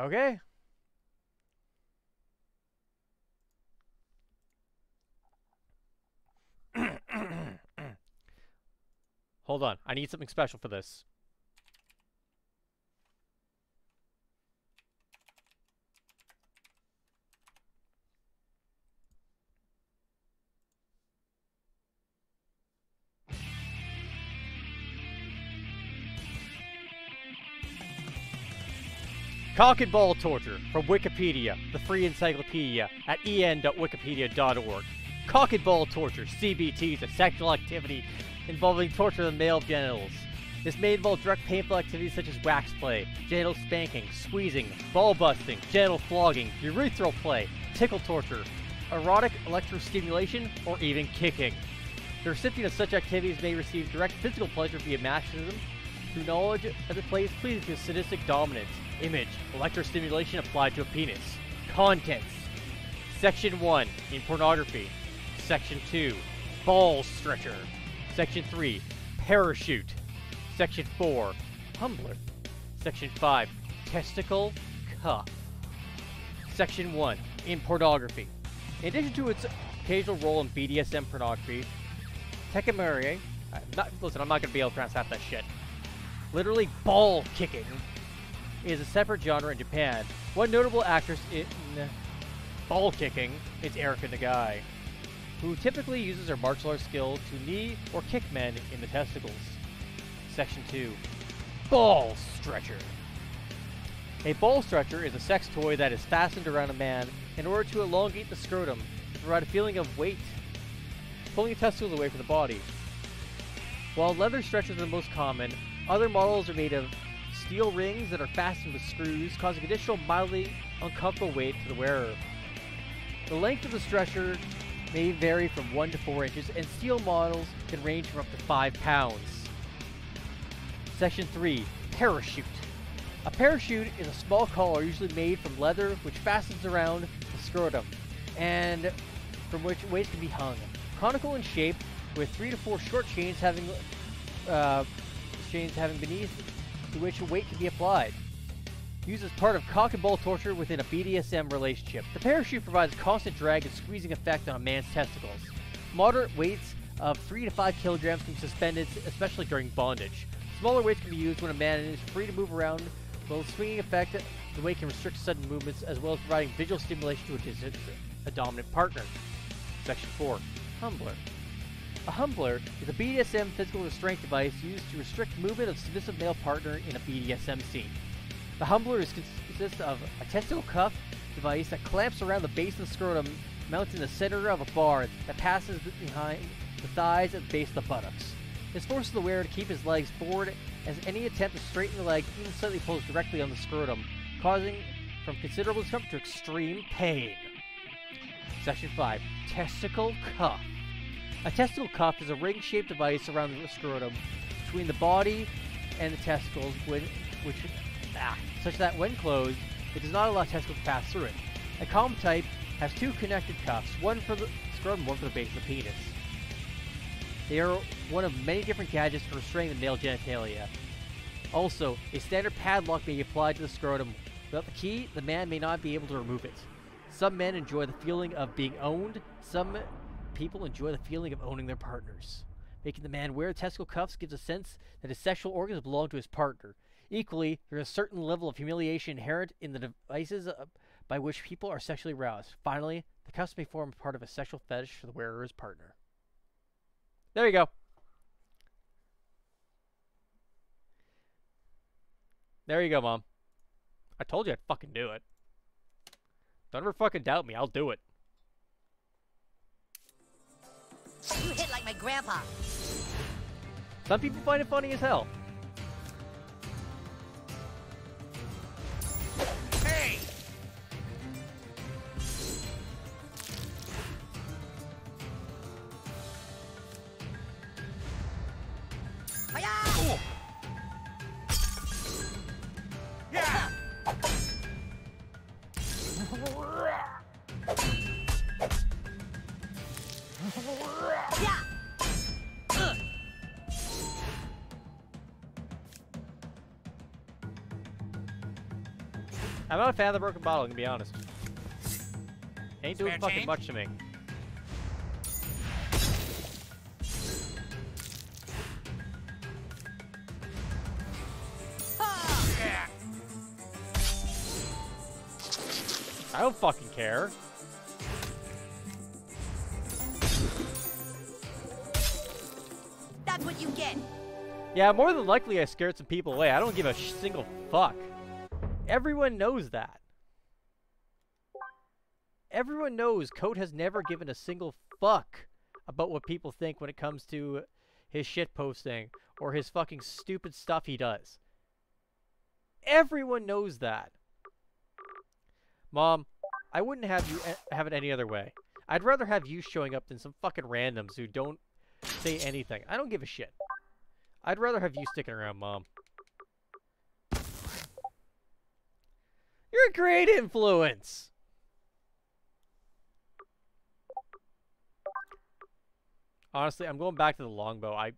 Okay. Hold on. I need something special for this. Cock and ball torture from Wikipedia, the free encyclopedia at en.wikipedia.org. Cock and ball torture, CBT, is a sexual activity involving torture of the male genitals. This may involve direct painful activities such as wax play, genital spanking, squeezing, ball busting, genital flogging, urethral play, tickle torture, erotic electrostimulation, or even kicking. The recipient of such activities may receive direct physical pleasure via masochism through knowledge that the play is pleasing to sadistic dominance. Image, electrostimulation applied to a penis. Contents. Section 1, in pornography. Section 2, ball stretcher. Section 3, parachute. Section 4, humbler. Section 5, testicle cuff. Section 1, in pornography. In addition to its occasional role in BDSM pornography, Tekamarie, uh, listen, I'm not to be able to pronounce that shit. Literally ball kicking is a separate genre in Japan. One notable actress in ball kicking is Erika Nagai, who typically uses her martial arts skill to knee or kick men in the testicles. Section 2 Ball Stretcher. A ball stretcher is a sex toy that is fastened around a man in order to elongate the scrotum to provide a feeling of weight, pulling the testicles away from the body. While leather stretchers are the most common, other models are made of steel rings that are fastened with screws, causing additional mildly uncomfortable weight to the wearer. The length of the stretcher may vary from 1 to 4 inches, and steel models can range from up to 5 pounds. Section 3 Parachute. A parachute is a small collar usually made from leather which fastens around the scrotum and from which weights can be hung. Conical in shape with 3 to 4 short chains having uh, chains having beneath to which weight can be applied. Used as part of cock and ball torture within a BDSM relationship. The parachute provides constant drag and squeezing effect on a man's testicles. Moderate weights of 3 to 5 kilograms can be suspended, especially during bondage. Smaller weights can be used when a man is free to move around, while the swinging effect The weight can restrict sudden movements as well as providing visual stimulation to a dominant partner. Section 4. Humbler. A humbler is a BDSM physical restraint device used to restrict movement of submissive male partner in a BDSM scene. The humbler is consists of a testicle cuff device that clamps around the base of the scrotum, mounted in the center of a bar that passes behind the thighs and base of the buttocks. This forces the wearer to keep his legs forward as any attempt to straighten the leg even slightly pulls directly on the scrotum, causing from considerable discomfort to extreme pain. Section 5. Testicle Cuff. A testicle cuff is a ring-shaped device around the scrotum between the body and the testicles, when, which, ah, such that when closed, it does not allow testicles to pass through it. A common type has two connected cuffs, one for the scrotum, one for the base of the penis. They are one of many different gadgets for restraining the male genitalia. Also, a standard padlock may be applied to the scrotum. Without the key, the man may not be able to remove it. Some men enjoy the feeling of being owned, some people enjoy the feeling of owning their partners. Making the man wear testicle cuffs gives a sense that his sexual organs belong to his partner. Equally, there is a certain level of humiliation inherent in the devices uh, by which people are sexually aroused. Finally, the cuffs may form part of a sexual fetish for the wearer's partner. There you go. There you go, Mom. I told you I'd fucking do it. Don't ever fucking doubt me. I'll do it.
You hit like my grandpa.
Some people find it funny as hell. A fan of the broken bottle, I'm gonna be honest. Ain't doing
Spare
fucking
change?
much to me.
Yeah!
I don't fucking care.
That's what you get.
Yeah, more than likely I scared some people away. I don't give a sh- single fuck. Everyone knows that. Everyone knows Code has never given a single fuck about what people think when it comes to his shit posting or his fucking stupid stuff he does. Everyone knows that. Mom, I wouldn't have you a- have it any other way. I'd rather have you showing up than some fucking randoms who don't say anything. I don't give a shit. I'd rather have you sticking around, Mom. You're a great influence! Honestly, I'm going back to the longbow. I...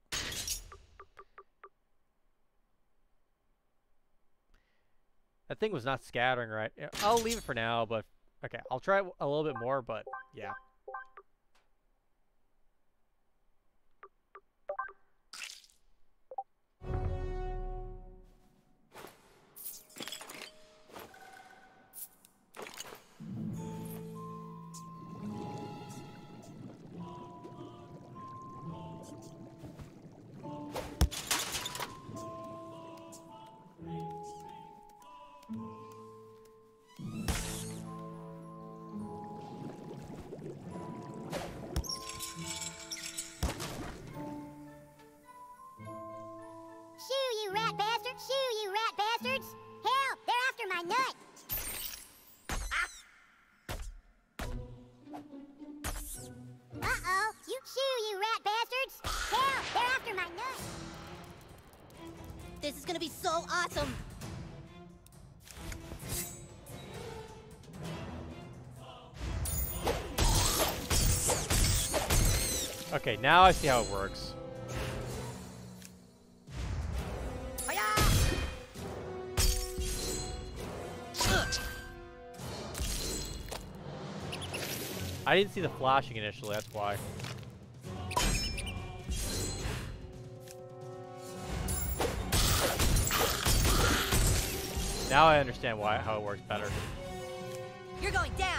That thing was not scattering right. I'll leave it for now, but... Okay, I'll try a little bit more, but yeah. Okay, now I see how it works. I didn't see the flashing initially, that's why. Now I understand why how it works better.
You're going down.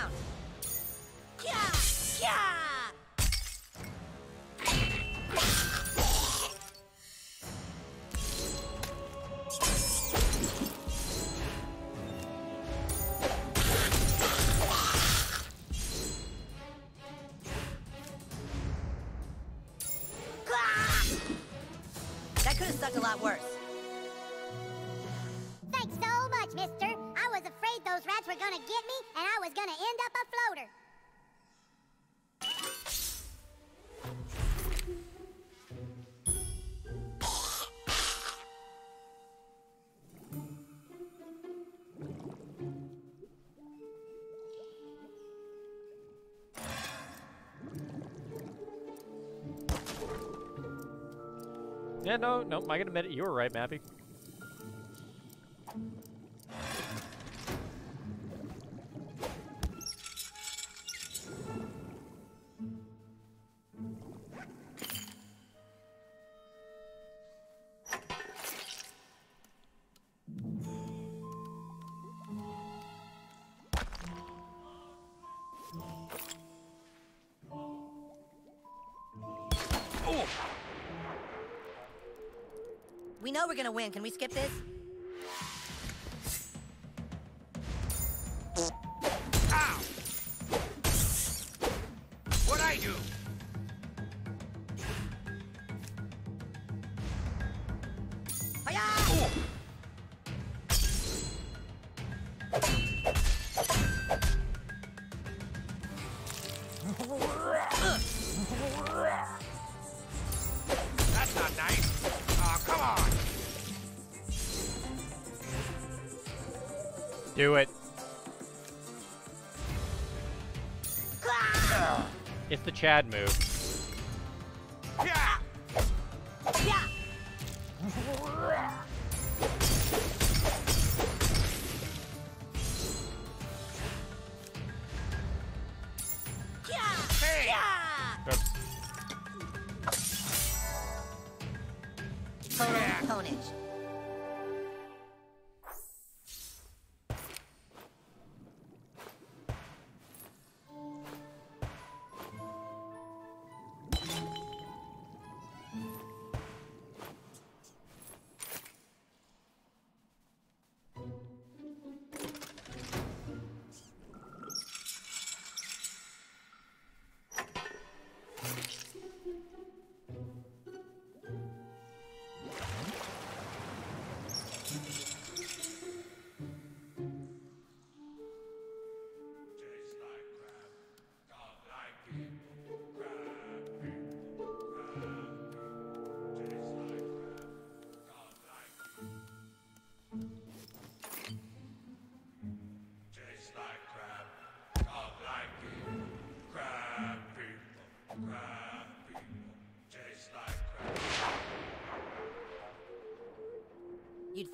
No, I can admit it. You were right, Mappy.
Gonna win. Can we skip this?
Chad move.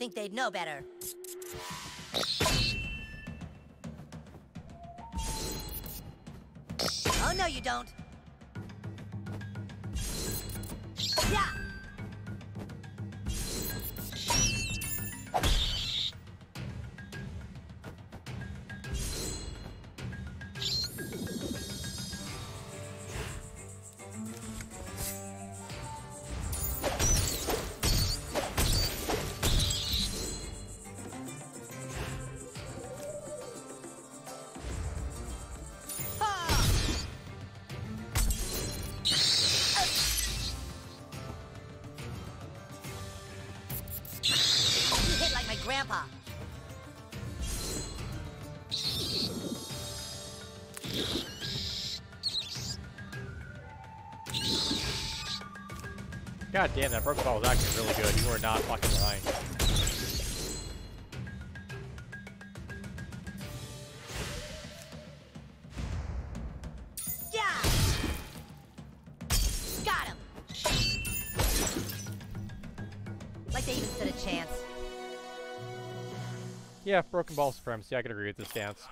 Think they'd know better. Oh, no, you don't. Yeah.
God damn, that broken ball was actually really good. You are not fucking lying.
Yeah. Got him. Like they even stood a chance.
Yeah, broken ball supremacy. I can agree with this stance.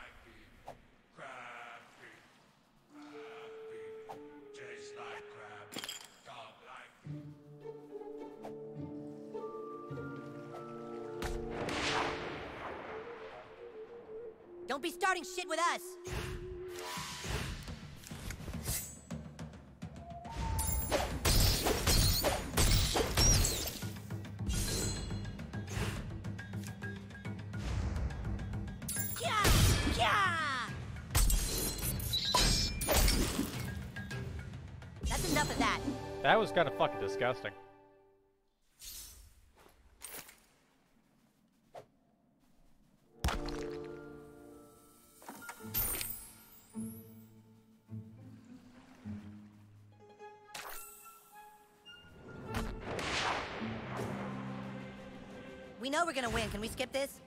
Was kind of fucking disgusting.
We know we're gonna win. Can we skip this?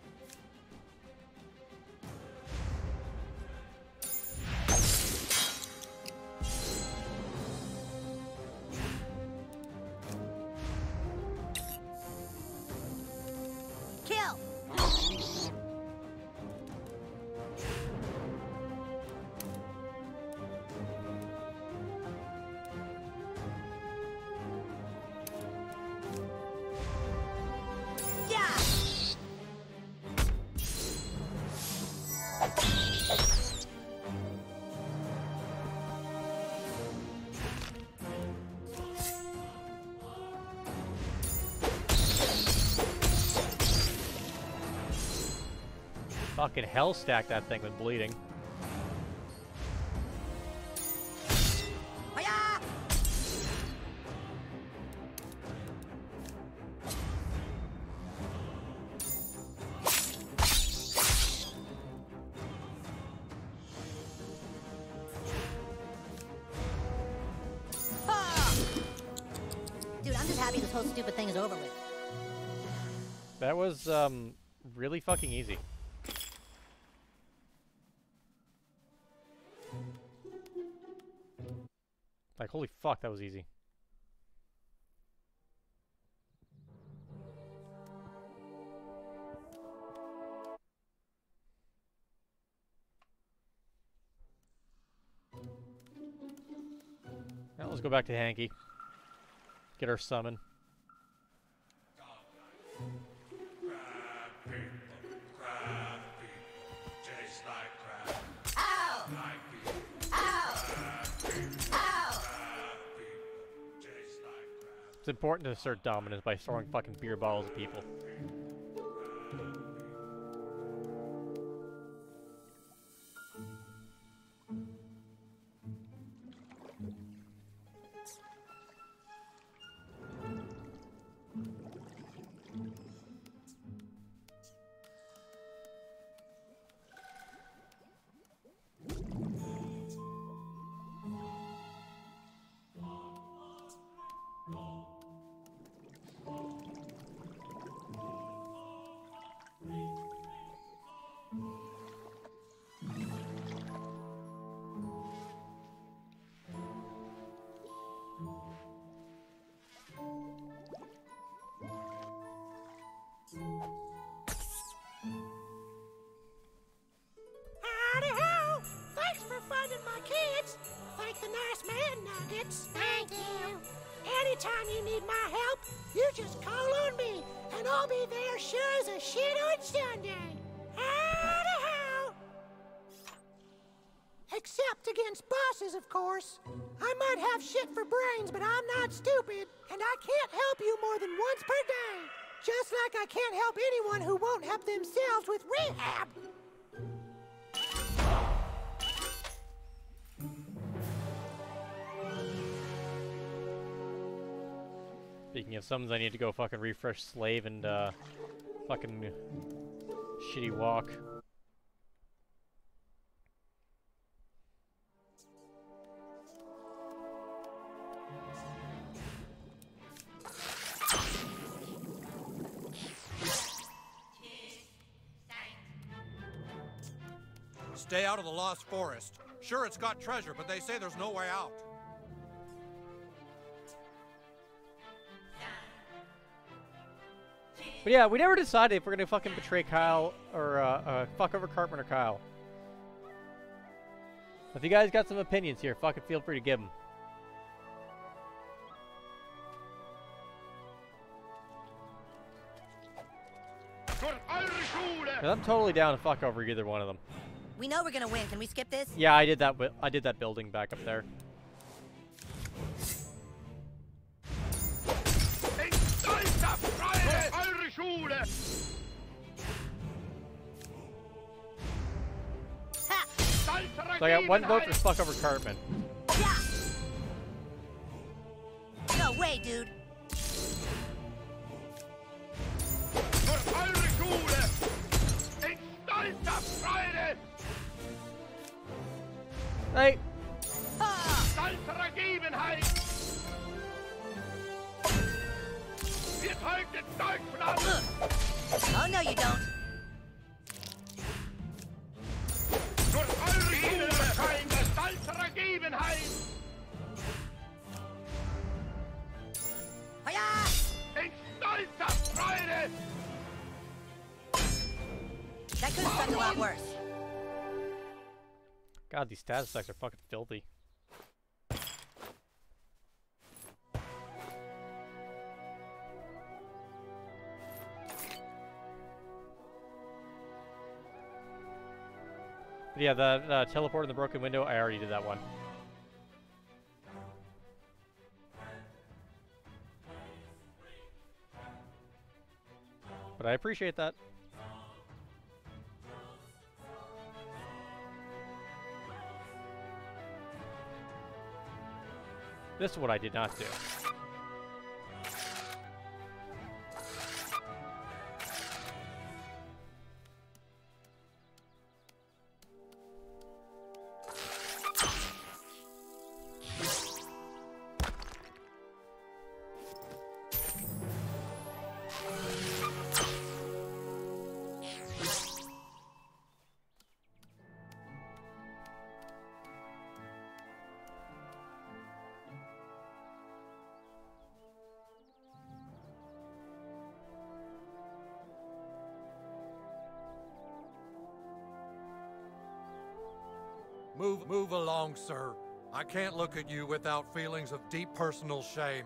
Fucking hell stack that thing with bleeding.
Dude, I'm just happy this whole stupid thing is over with.
That was, um, really fucking easy. That was easy. Now let's go back to Hankey. Get our summon. Important to assert dominance by throwing fucking beer bottles at people.
The nice man nuggets. Thank you. Anytime you need my help, you just call on me, and I'll be there sure as a shit on Sunday. Howdy ho! Except against bosses, of course. I might have shit for brains, but I'm not stupid, and I can't help you more than once per day. Just like I can't help anyone who won't help themselves with rehab.
Speaking of summons, I need to go fucking refresh Slave and, uh, fucking Shitty Wok.
Stay out of the Lost Forest. Sure, it's got treasure, but they say there's no way out.
But yeah, we never decided if we're gonna fucking betray Kyle or uh, uh, fuck over Cartman or Kyle. If you guys got some opinions here, fucking feel free to give them.
Für eure Schule!
Cause I'm totally down to fuck over either one of them.
We know we're gonna win. Can we skip this?
Yeah, I did that. I did that building back up there.
Schule!
So I got one vote for fuck over Cartman.
No way, dude.
Für eure Schule! In stolzer Freude!
Hey!
Oh no, you don't. That could have stuck a lot worse.
God, these status stacks are fucking filthy. But yeah, the uh, teleport in the broken window, I already did that one. But I appreciate that. This is what I did not do.
Move, move along, sir. I can't look at you without feelings of deep personal shame.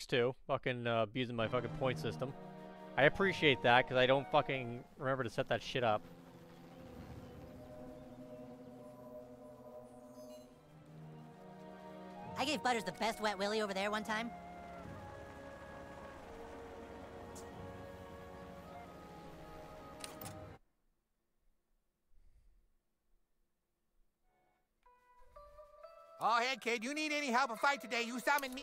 Works too. Fucking uh, abusing my fucking point system. I appreciate that because I don't fucking remember to set that shit up.
I gave Butters the best wet willy over there one time.
Oh, hey, kid, you need any help or fight today, you summon me.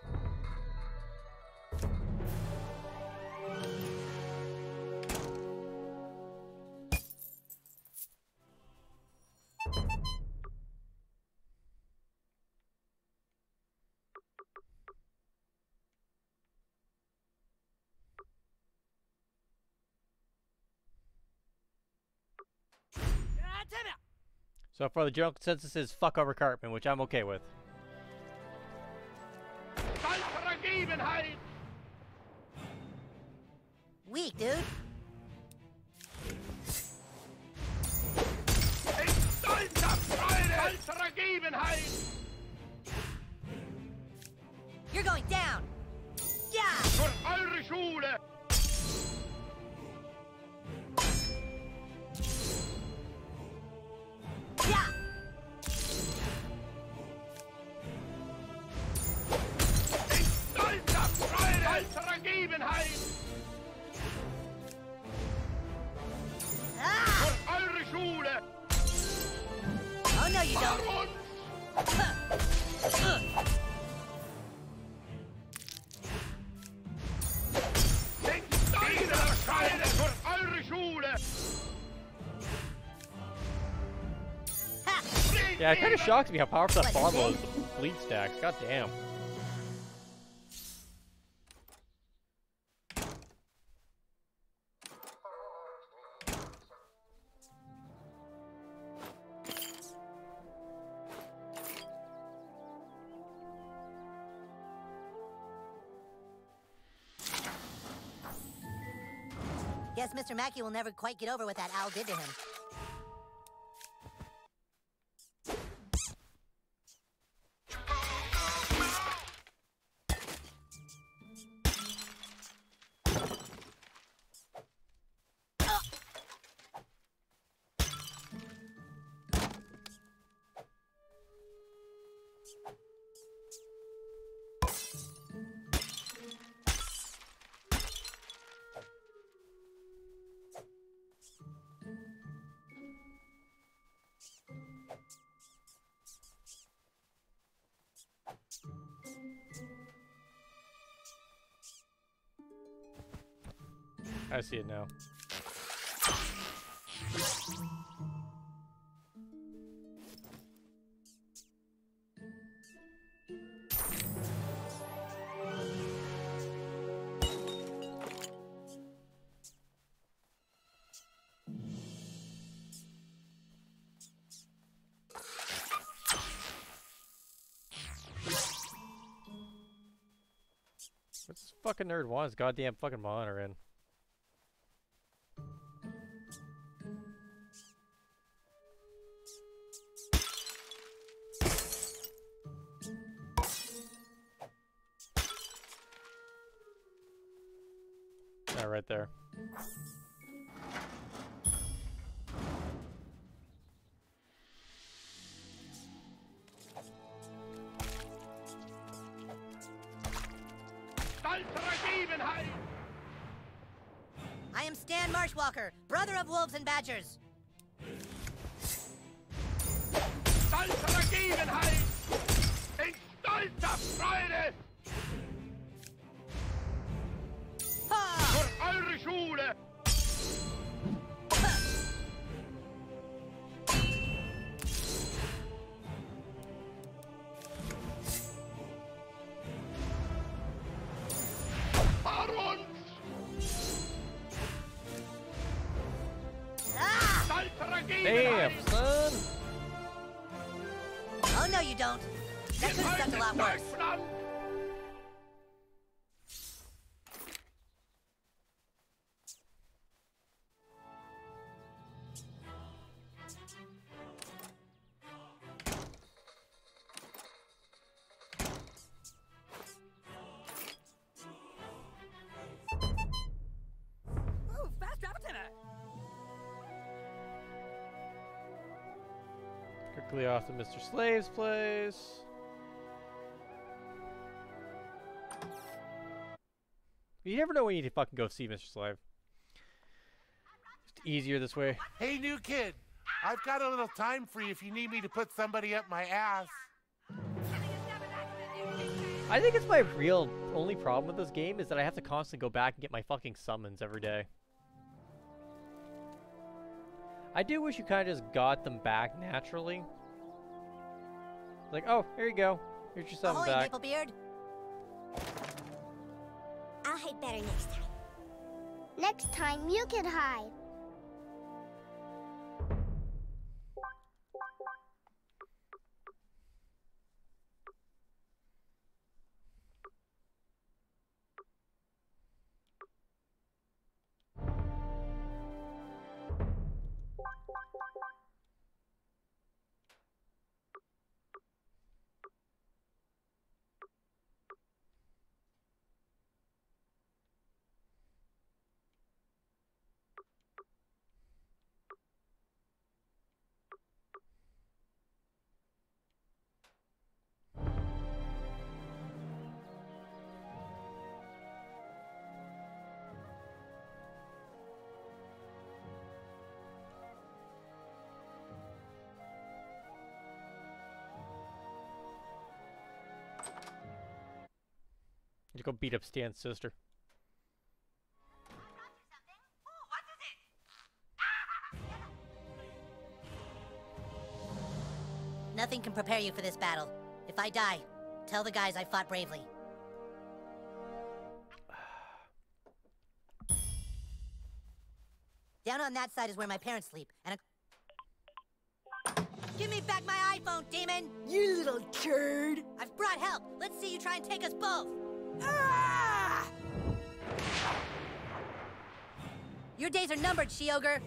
So far, the general consensus is fuck over Cartman, which I'm okay with.
Weak, dude.
In stolzer Freude! Stolzer Ergebenheit!
You're going down. Yeah.
Für!
Yeah.
Stolzer Ergebenheit! Ah! Für eure Schule!
Oh no, you don't.
Stolzer Freude! Für eure Schule!
Yeah, it kind of shocks me how powerful that bomb was. with the Bleed stacks. God
Mackey will never quite get over what that owl did to him.
I see it now. What's fucking nerd want his goddamn fucking monitor in? Right there.
I am Stan Marshwalker, brother of wolves and badgers.
Off to Mr. Slave's place. You never know when you need to fucking go see Mr. Slave. Just easier this way.
Hey, new kid. I've got a little time for you if you need me to put somebody up my ass.
I think it's my real only problem with this game is that I have to constantly go back and get my fucking summons every day. I do wish you kind of just got them back naturally. Like, oh, here you go. Here's your summon
Ahoy,
back.
Nipplebeard.
I'll hide better next time. Next time you can hide.
Go beat up Stan's sister.
Nothing can prepare you for this battle. If I die, tell the guys I fought bravely. Down on that side is where my parents sleep, and a... Give me back my iPhone, demon! You little turd! I've brought help. Let's see you try and take us both. Ah! Your days are numbered, She-Ogre.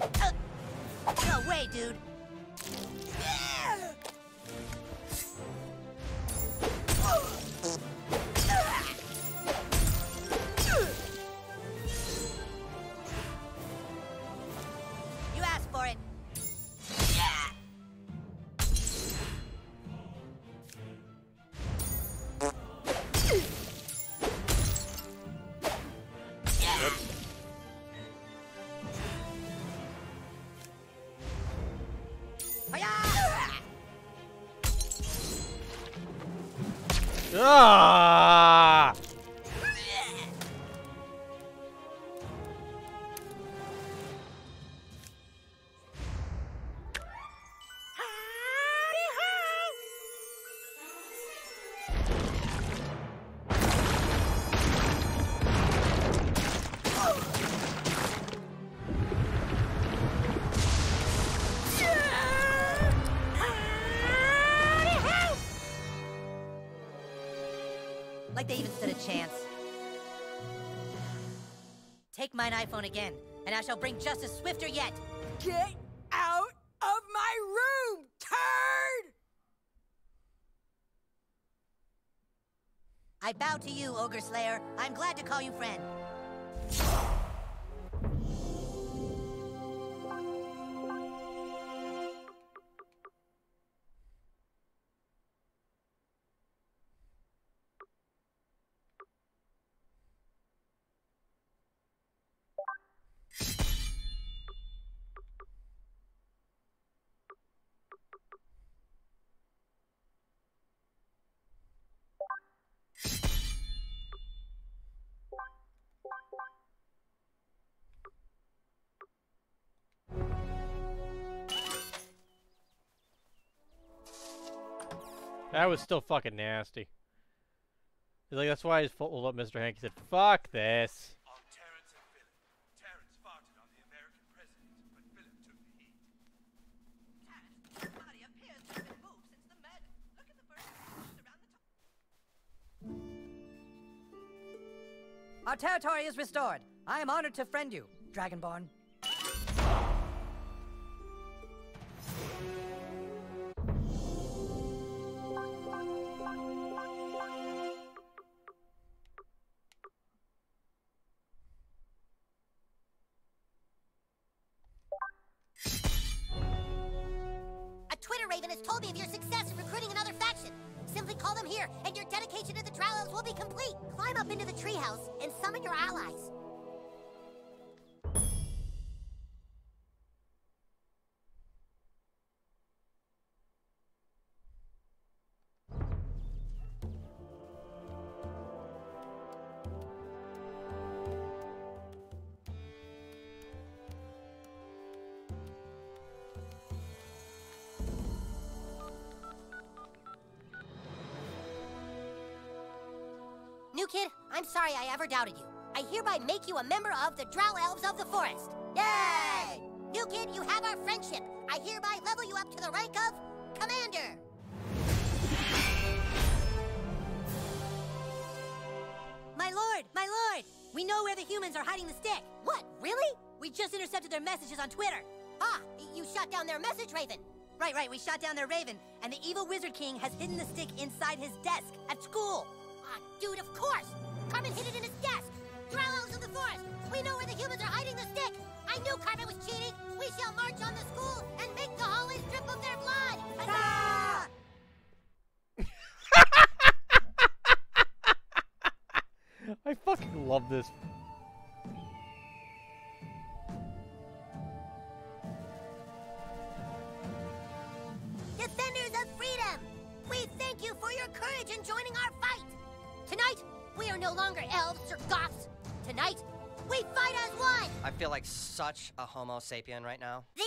Uh, No way, dude.
Ah!
iPhone again, and I shall bring justice swifter yet.
Get out of my room, turd!
I bow to you, Ogre Slayer. I'm glad to call you friend.
Was still fucking nasty. He's like, that's why I just folded up Mr. Hankey. He said, fuck this.
Our territory is restored. I am honored to friend you, Dragonborn.
Kid, I'm sorry I ever doubted you. I hereby make you a member of the Drow Elves of the Forest. Yay! New kid, you have our friendship. I hereby level you up to the rank of Commander.
My lord, my lord! We know where the humans are hiding the stick.
What, really?
We just intercepted their messages on Twitter.
Ah, you shot down their message raven.
Right, right, we shot down their raven, and the evil Wizard King has hidden the stick inside his desk at school.
Ah, dude, of course. Cartman hid it in his desk. Drow Elves of the Forest, we know where the humans are hiding the stick. I knew Cartman was cheating. We shall march on the school and make the hallways drip of their blood. Huzzah!
I fucking love this.
Defenders of freedom, we thank you for your courage in joining our fight. Tonight, we are no longer elves or goths. Tonight, we fight as one.
I feel like such a Homo sapien right now.
The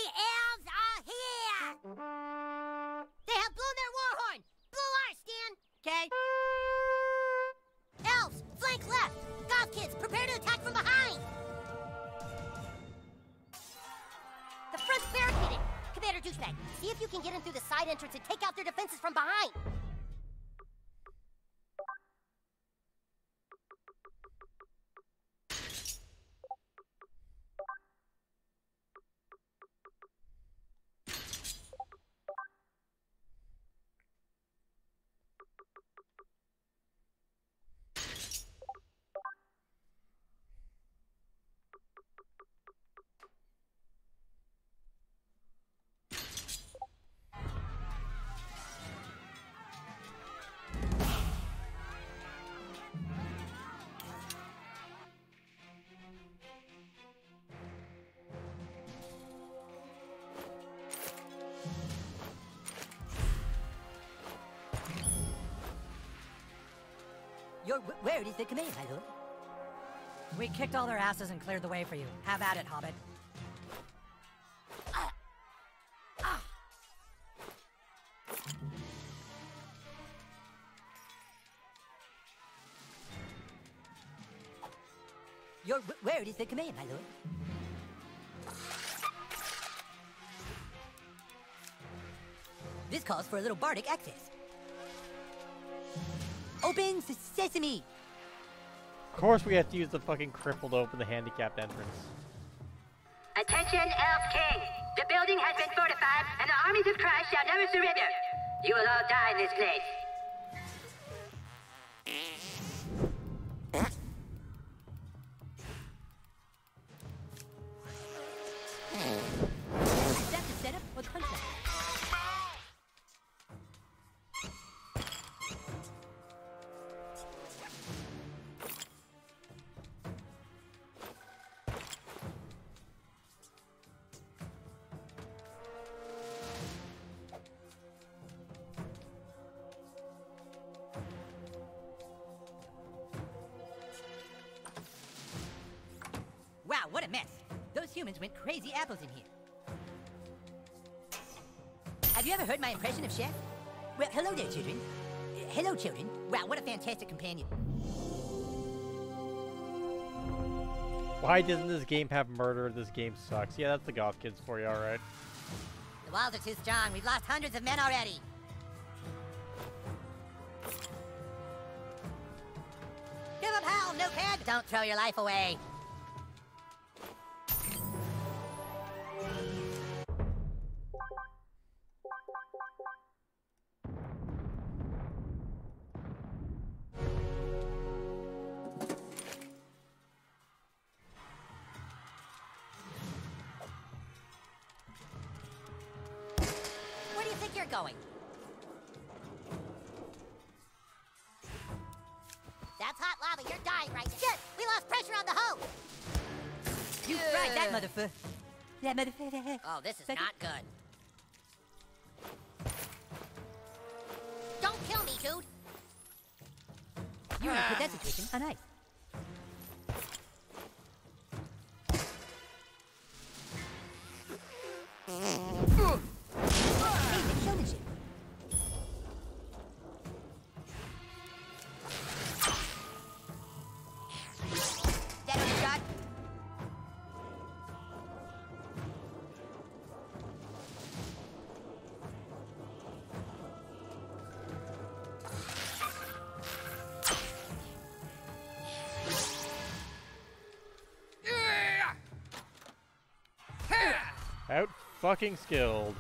Your wh- where is the command, my lord?
We kicked all their asses and cleared the way for you. Have at it, Hobbit.
Your wh- where is the command, my lord? This calls for a little bardic access. Open sesame.
Of course we have to use the fucking cripple to open the handicapped entrance.
Attention, Elf King! The building has been fortified, and the armies of Christ shall never surrender. You will all die in this place.
Impression of Chef? Well, hello there, children. Uh, hello, children. Wow, what a fantastic companion.
Why doesn't this game have murder? This game sucks. Yeah, that's the goth kids for you, alright.
The walls are too strong. We've lost hundreds of men already. Give up hell, no kid! Don't throw your life away. Oh, this is not good. Don't kill me, dude.
You want a put that situation
fucking skilled.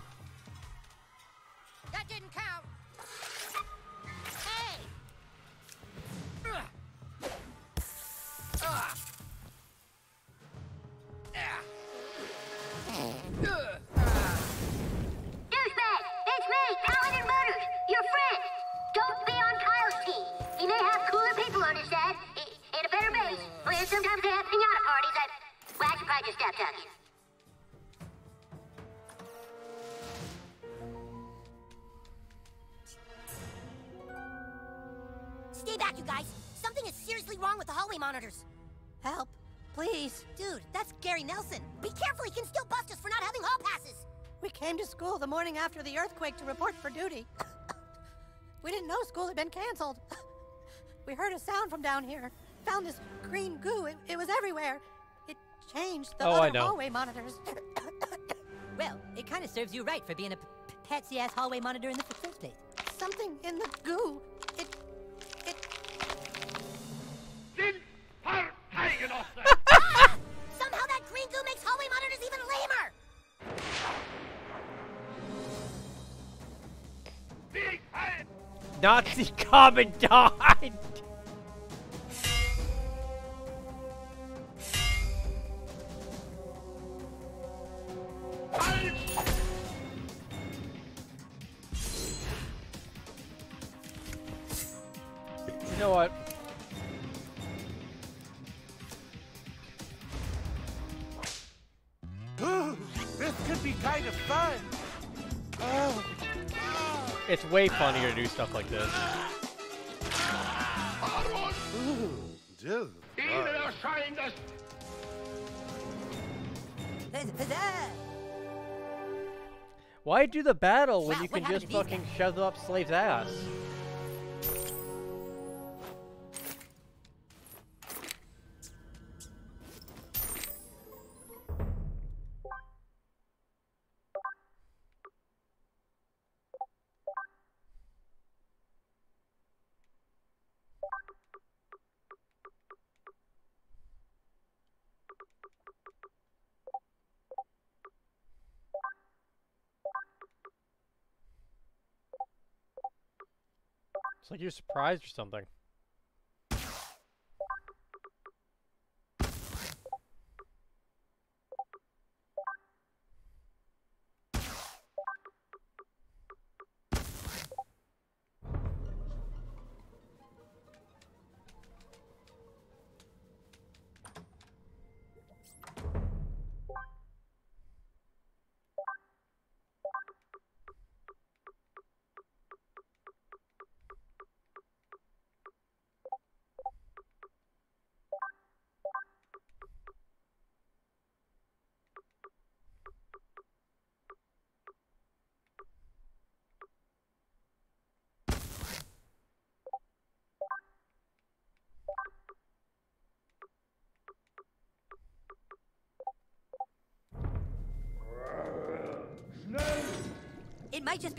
After the earthquake to report for duty. we didn't know school had been canceled. we heard a sound from down here. Found this green goo. It, it was everywhere. It changed the
Oh, I
other
know.
hallway monitors.
Well, it kind of serves you right for being a p- p- patsy ass hallway monitor in the first place?
Something in the goo.
Nazi Commandant! Way funnier to do stuff like this.
Ooh, dude.
Ihnen erscheint das
Why do the battle when you can just fucking shove up Slave's ass? You're surprised or something.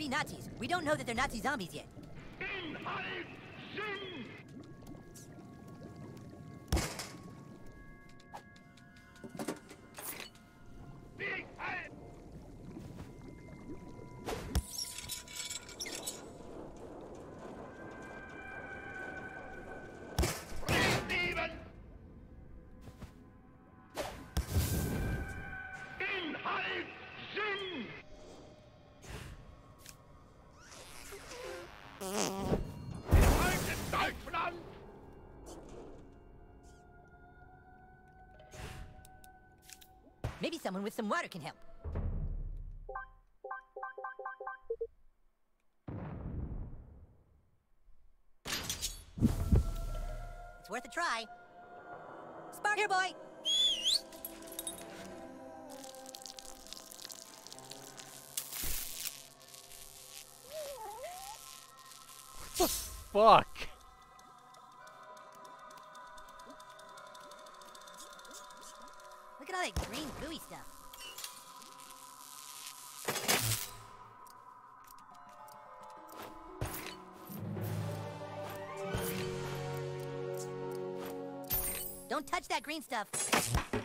Be Nazis. We don't know that they're Nazi zombies yet. Maybe someone with some water can help. It's worth a try. Spark here, boy! What the Fuck! Stuff.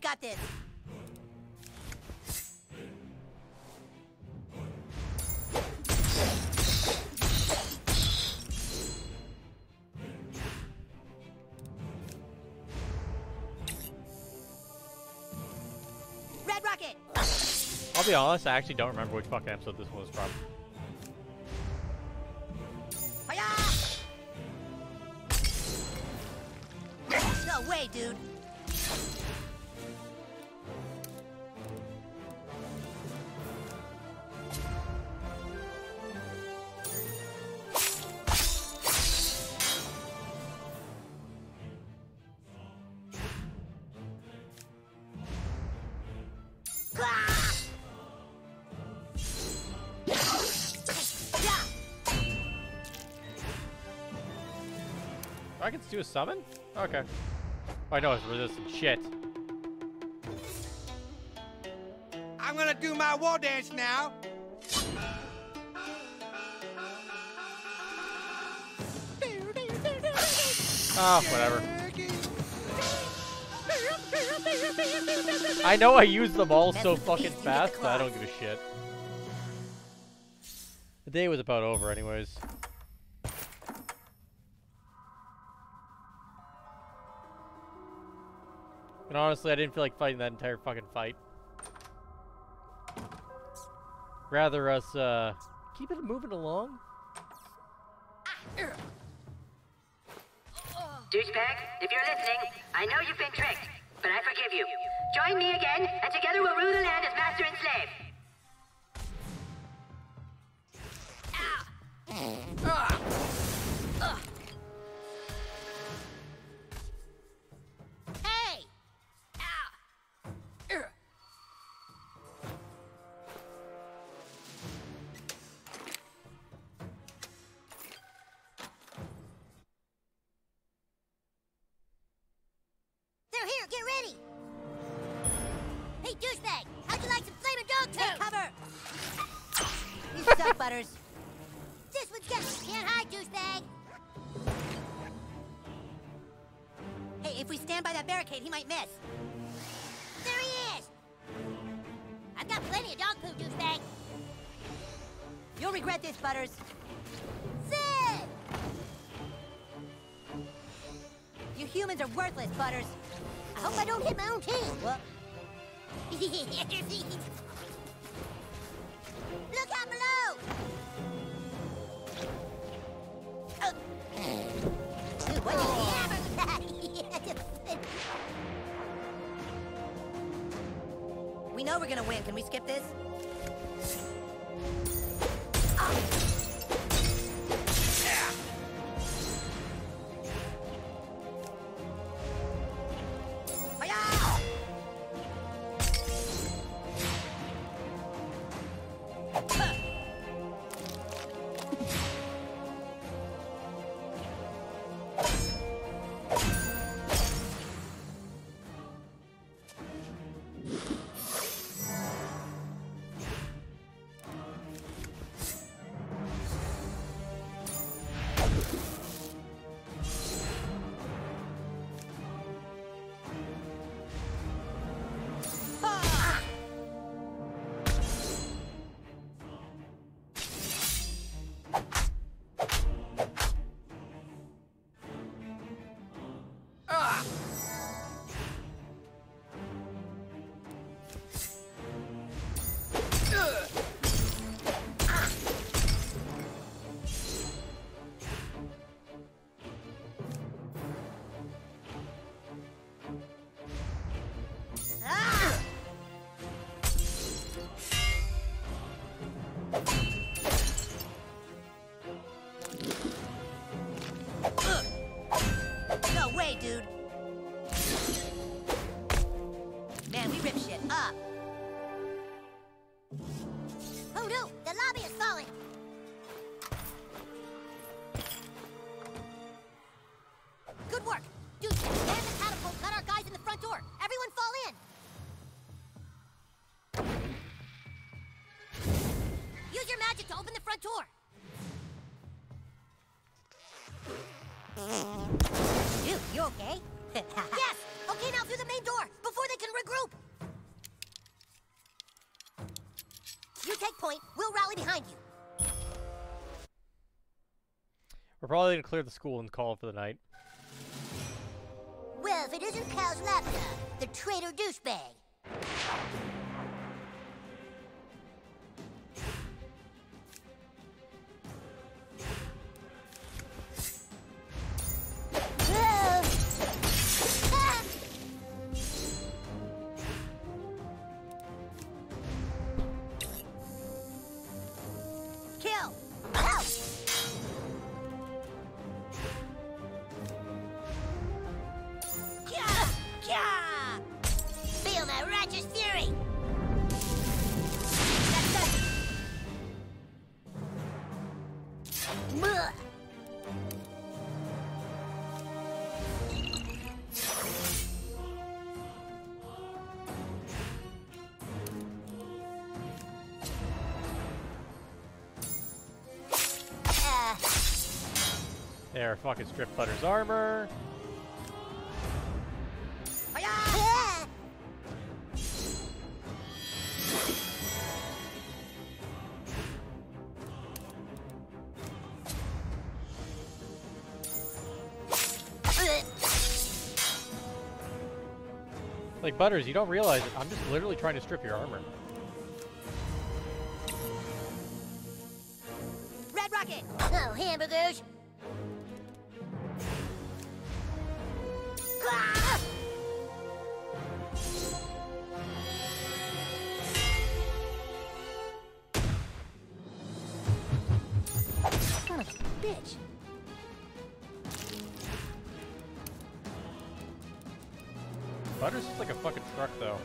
We've got this.
I'll be honest, I actually don't remember which fucking episode this one was from. Do a summon? Okay. Oh, I know it's resistant shit.
I'm gonna do my war dance now.
Oh, whatever. I know I use them all so fucking fast, but I don't give a shit. The day was about over anyways. Honestly, I didn't feel like fighting that entire fucking fight. Rather us, uh, keep it moving along.
Douchebag, if you're listening, I know you've been tricked, but I forgive you. Join me again, and together we'll rule the land as master and slave.
Hey! You'll regret this, Butters. Sid! You humans are worthless, Butters. I hope I don't hit my own team. What? Look out below! Oh. Dude, what did We know we're gonna win. Can we skip this? No
probably gonna clear the school and call for the night.
Well, if it isn't Cal's laptop, the traitor douchebag.
There, fucking strip Butter's armor. Like, Butters, you don't realize it. I'm just literally trying to strip your armor.
Bitch!
Butters is like a fucking truck, though.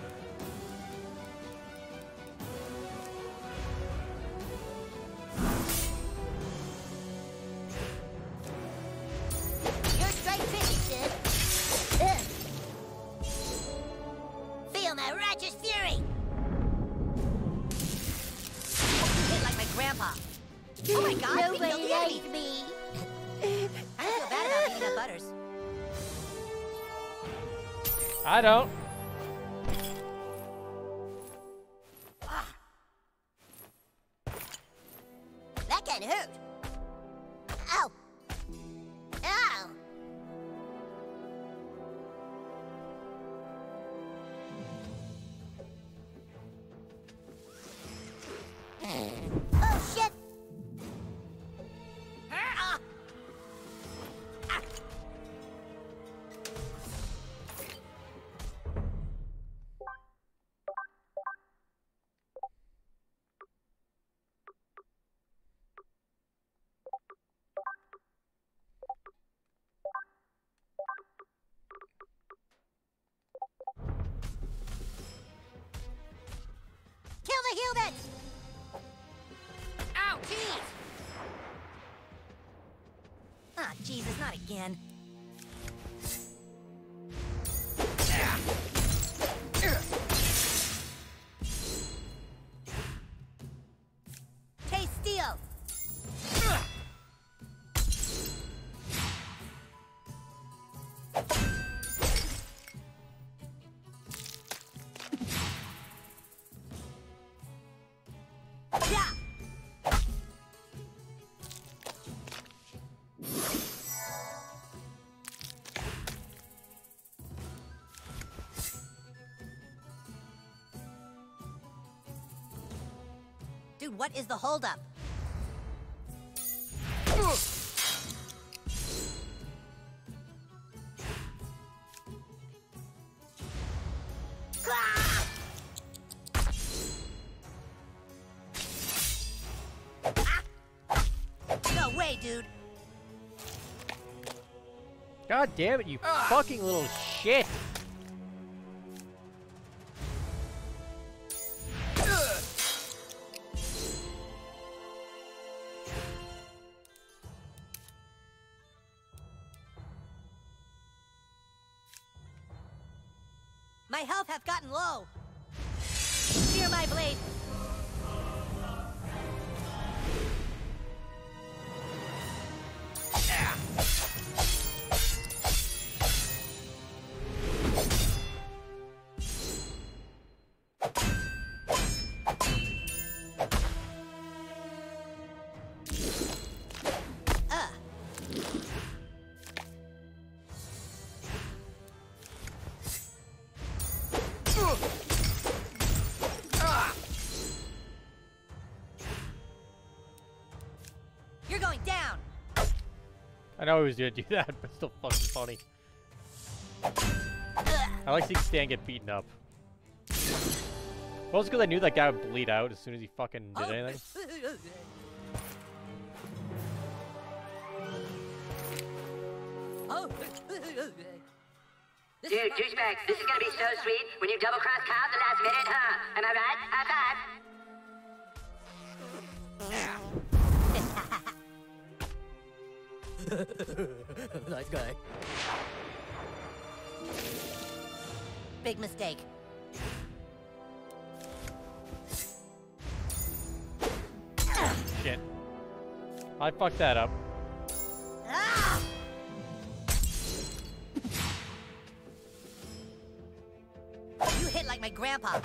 I don't. Jesus, not again. Dude, what is the holdup? No way, dude.
God damn it, you fucking little
health hath gotten low. Fear my blade.
I was gonna do that, but still fucking funny. I like seeing Stan get beaten up. Well, it's because I knew that guy would bleed out as soon as he fucking did anything.
Dude, douchebags, this is gonna be so sweet when you double cross at the last minute, huh? Am I right? High five.
nice guy.
Big mistake.
Shit. I fucked that up.
You hit like my grandpa.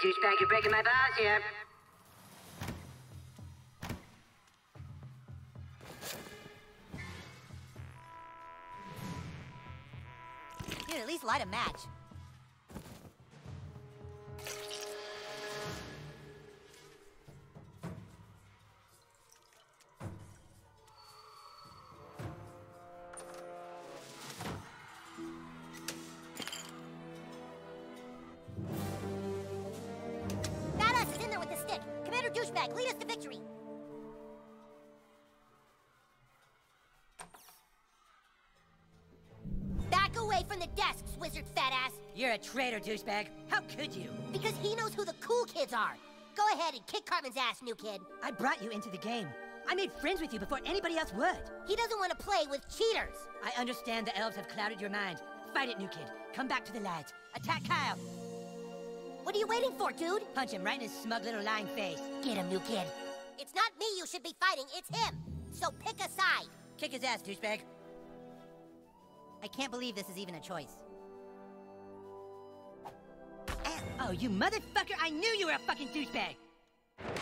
Douchebag, you're breaking my balls here.
Dude, at least light a match.
Traitor, douchebag. How could you?
Because he knows who the cool kids are. Go ahead and kick Cartman's ass, new kid.
I brought you into the game. I made friends with you before anybody else would.
He doesn't want to play with cheaters.
I understand the elves have clouded your mind. Fight it, new kid. Come back to the lads. Attack Kyle.
What are you waiting for, dude?
Punch him right in his smug little lying face.
Get him, new kid. It's not me you should be fighting, it's him. So pick a side.
Kick his ass, douchebag. I can't believe this is even a choice. Oh, you motherfucker! I knew you were a fucking douchebag! I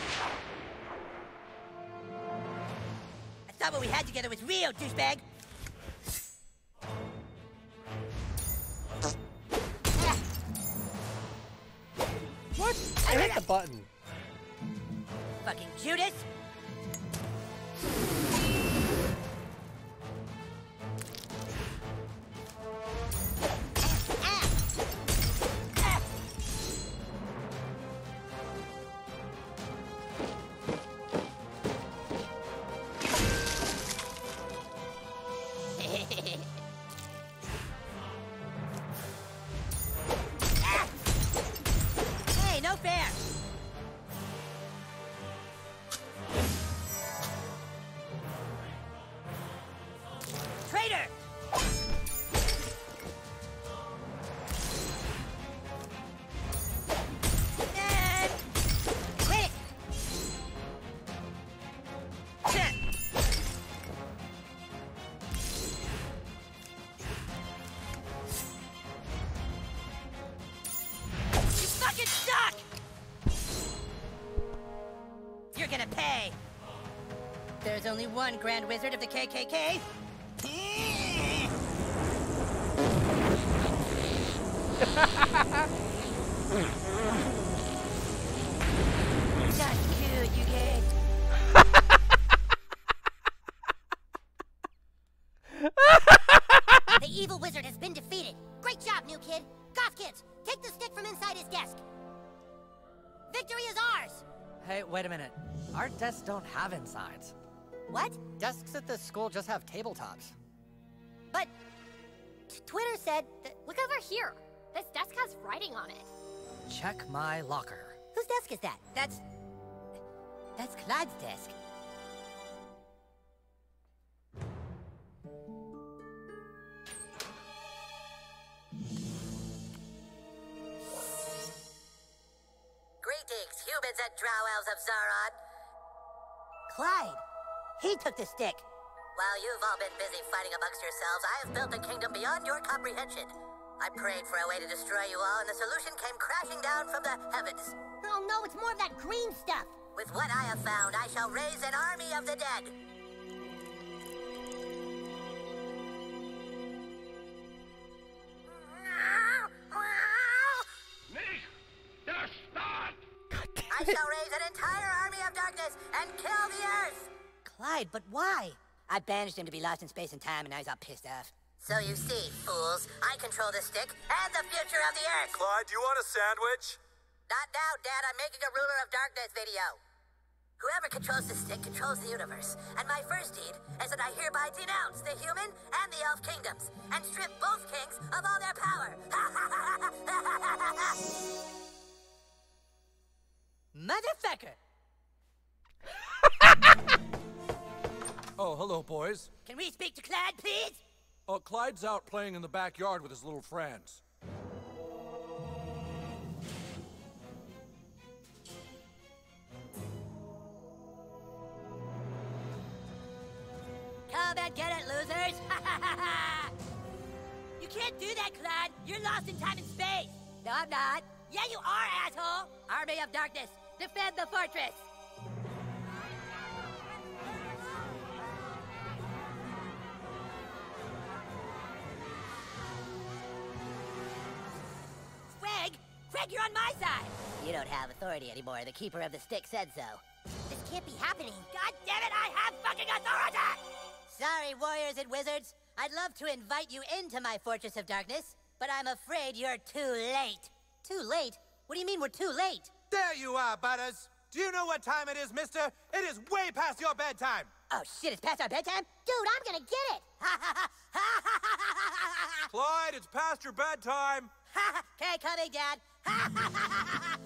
thought what we had together was real, douchebag!
What? I hit the button.
Fucking Judas! One Grand Wizard of the KKK. That's good, you gay.
the evil wizard has been defeated. Great job, new kid. Goth kids, take the stick from inside his desk. Victory is ours.
Hey, wait a minute. Our desks don't have insides.
What?
Desks at this school just have tabletops.
But t- Twitter said that.
Look over here. This desk has writing on it.
Check my locker.
Whose desk is that?
That's. That's Clyde's desk.
Greetings, humans and drow elves of Zaron. Clyde,
He took the stick. While you've all been busy fighting amongst yourselves, I have built a kingdom beyond your comprehension. I prayed for a way to destroy you all, and the solution came crashing down from the heavens.
Oh no, it's more of that green stuff.
With what I have found, I shall raise an army of the dead.
Nicht der Staat!
I shall raise an entire army of darkness and kill the Earth.
Clyde, but why? I banished him to be lost in space and time, and now he's all pissed off.
So you see, fools, I control the stick and the future of the Earth.
Clyde, do you want a sandwich?
Not now, Dad. I'm making a ruler of darkness video. Whoever controls the stick controls the universe. And my first deed is that I hereby denounce the human and the elf kingdoms and strip both kings of all their power.
Motherfucker!
Oh, hello, boys.
Can we speak to Clyde, please?
Oh, Clyde's out playing in the backyard with his little friends.
Come and get it, losers! you can't do that, Clyde. You're lost in time and space.
No, I'm not.
Yeah, you are, asshole.
Army of Darkness, defend the fortress!
Greg, Greg, you're on my side.
You don't have authority anymore. The Keeper of the Stick said so.
This can't be happening. God damn it, I have fucking authority!
Sorry, warriors and wizards. I'd love to invite you into my Fortress of Darkness, but I'm afraid you're too late. Too late? What do you mean we're too late?
There you are, Butters. Do you know what time it is, mister? It is way past your bedtime.
Oh, shit, it's past our bedtime?
Dude, I'm gonna get it!
Clyde, it's past your bedtime.
okay, coming, Dad.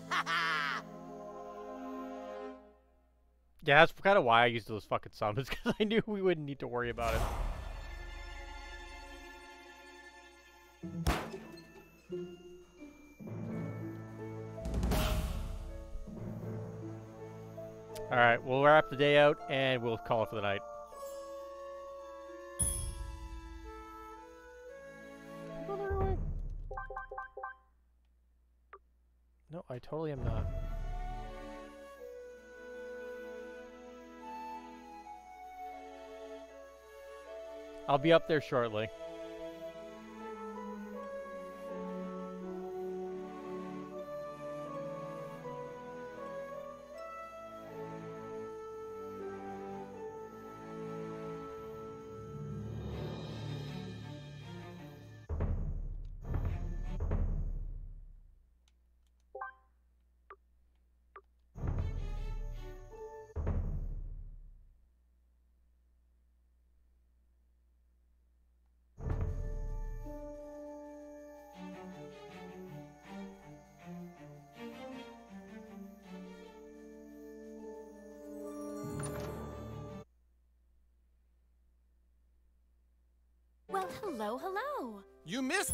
Yeah, that's kind of why I used those fucking summons, because I knew we wouldn't need to worry about it. Alright, we'll wrap the day out, and we'll call it for the night. No, I totally am not. I'll be up there shortly.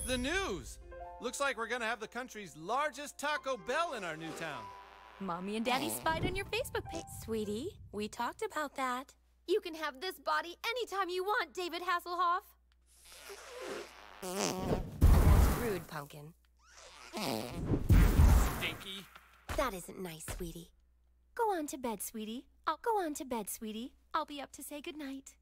The news. Looks like we're gonna have the country's largest Taco Bell in our new town.
Mommy and Daddy oh. spied on your Facebook page. Sweetie, we talked about that. You can have this body anytime you want, David Hasselhoff.
That's rude, Pumpkin.
Stinky.
That isn't nice, sweetie. Go on to bed, sweetie. I'll go on to bed, sweetie. I'll be up to say goodnight.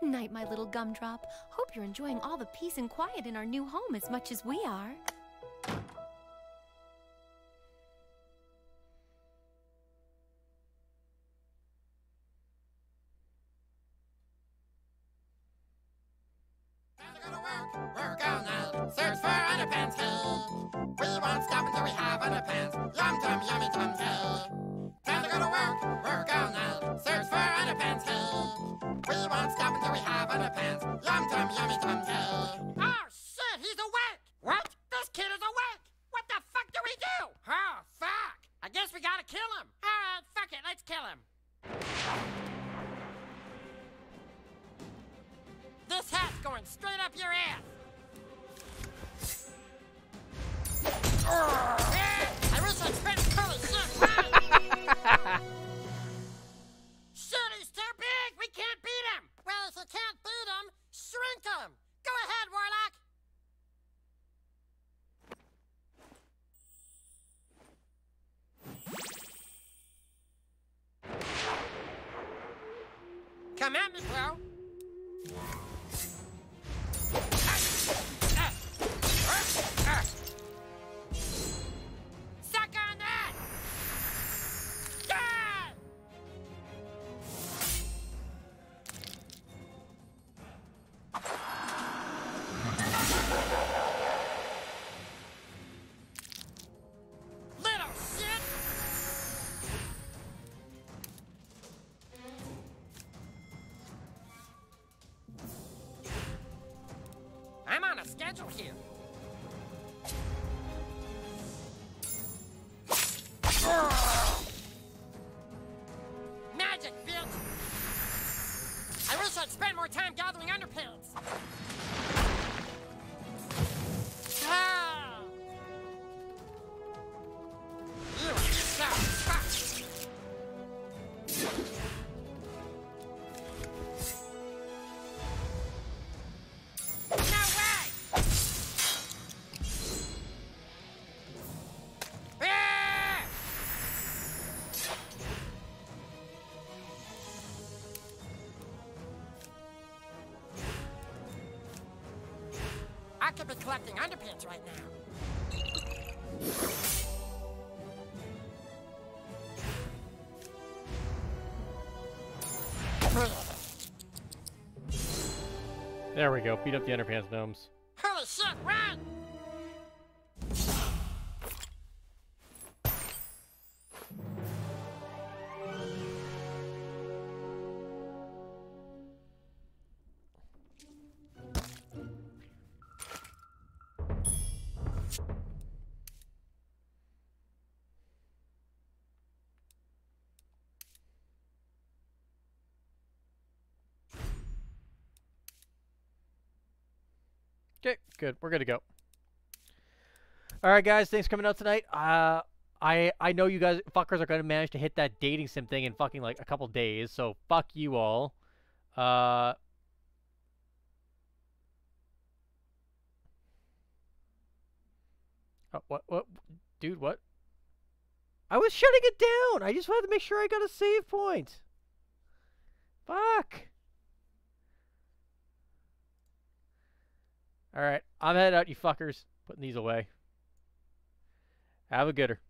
Good night, my little gumdrop. Hope you're enjoying all the peace and quiet in our new home as much as we are.
Could be collecting underpants right now.
There we go. Beat up the underpants gnomes. Good. We're good to go. All right, guys. Thanks for coming out tonight. Uh, I I know you guys fuckers are gonna manage to hit that dating sim thing in fucking like a couple days. So fuck you all. Uh. Oh, what what, dude? What? I was shutting it down. I just wanted to make sure I got a save point. Fuck. All right, I'm headed out, you fuckers. Putting these away. Have a gooder.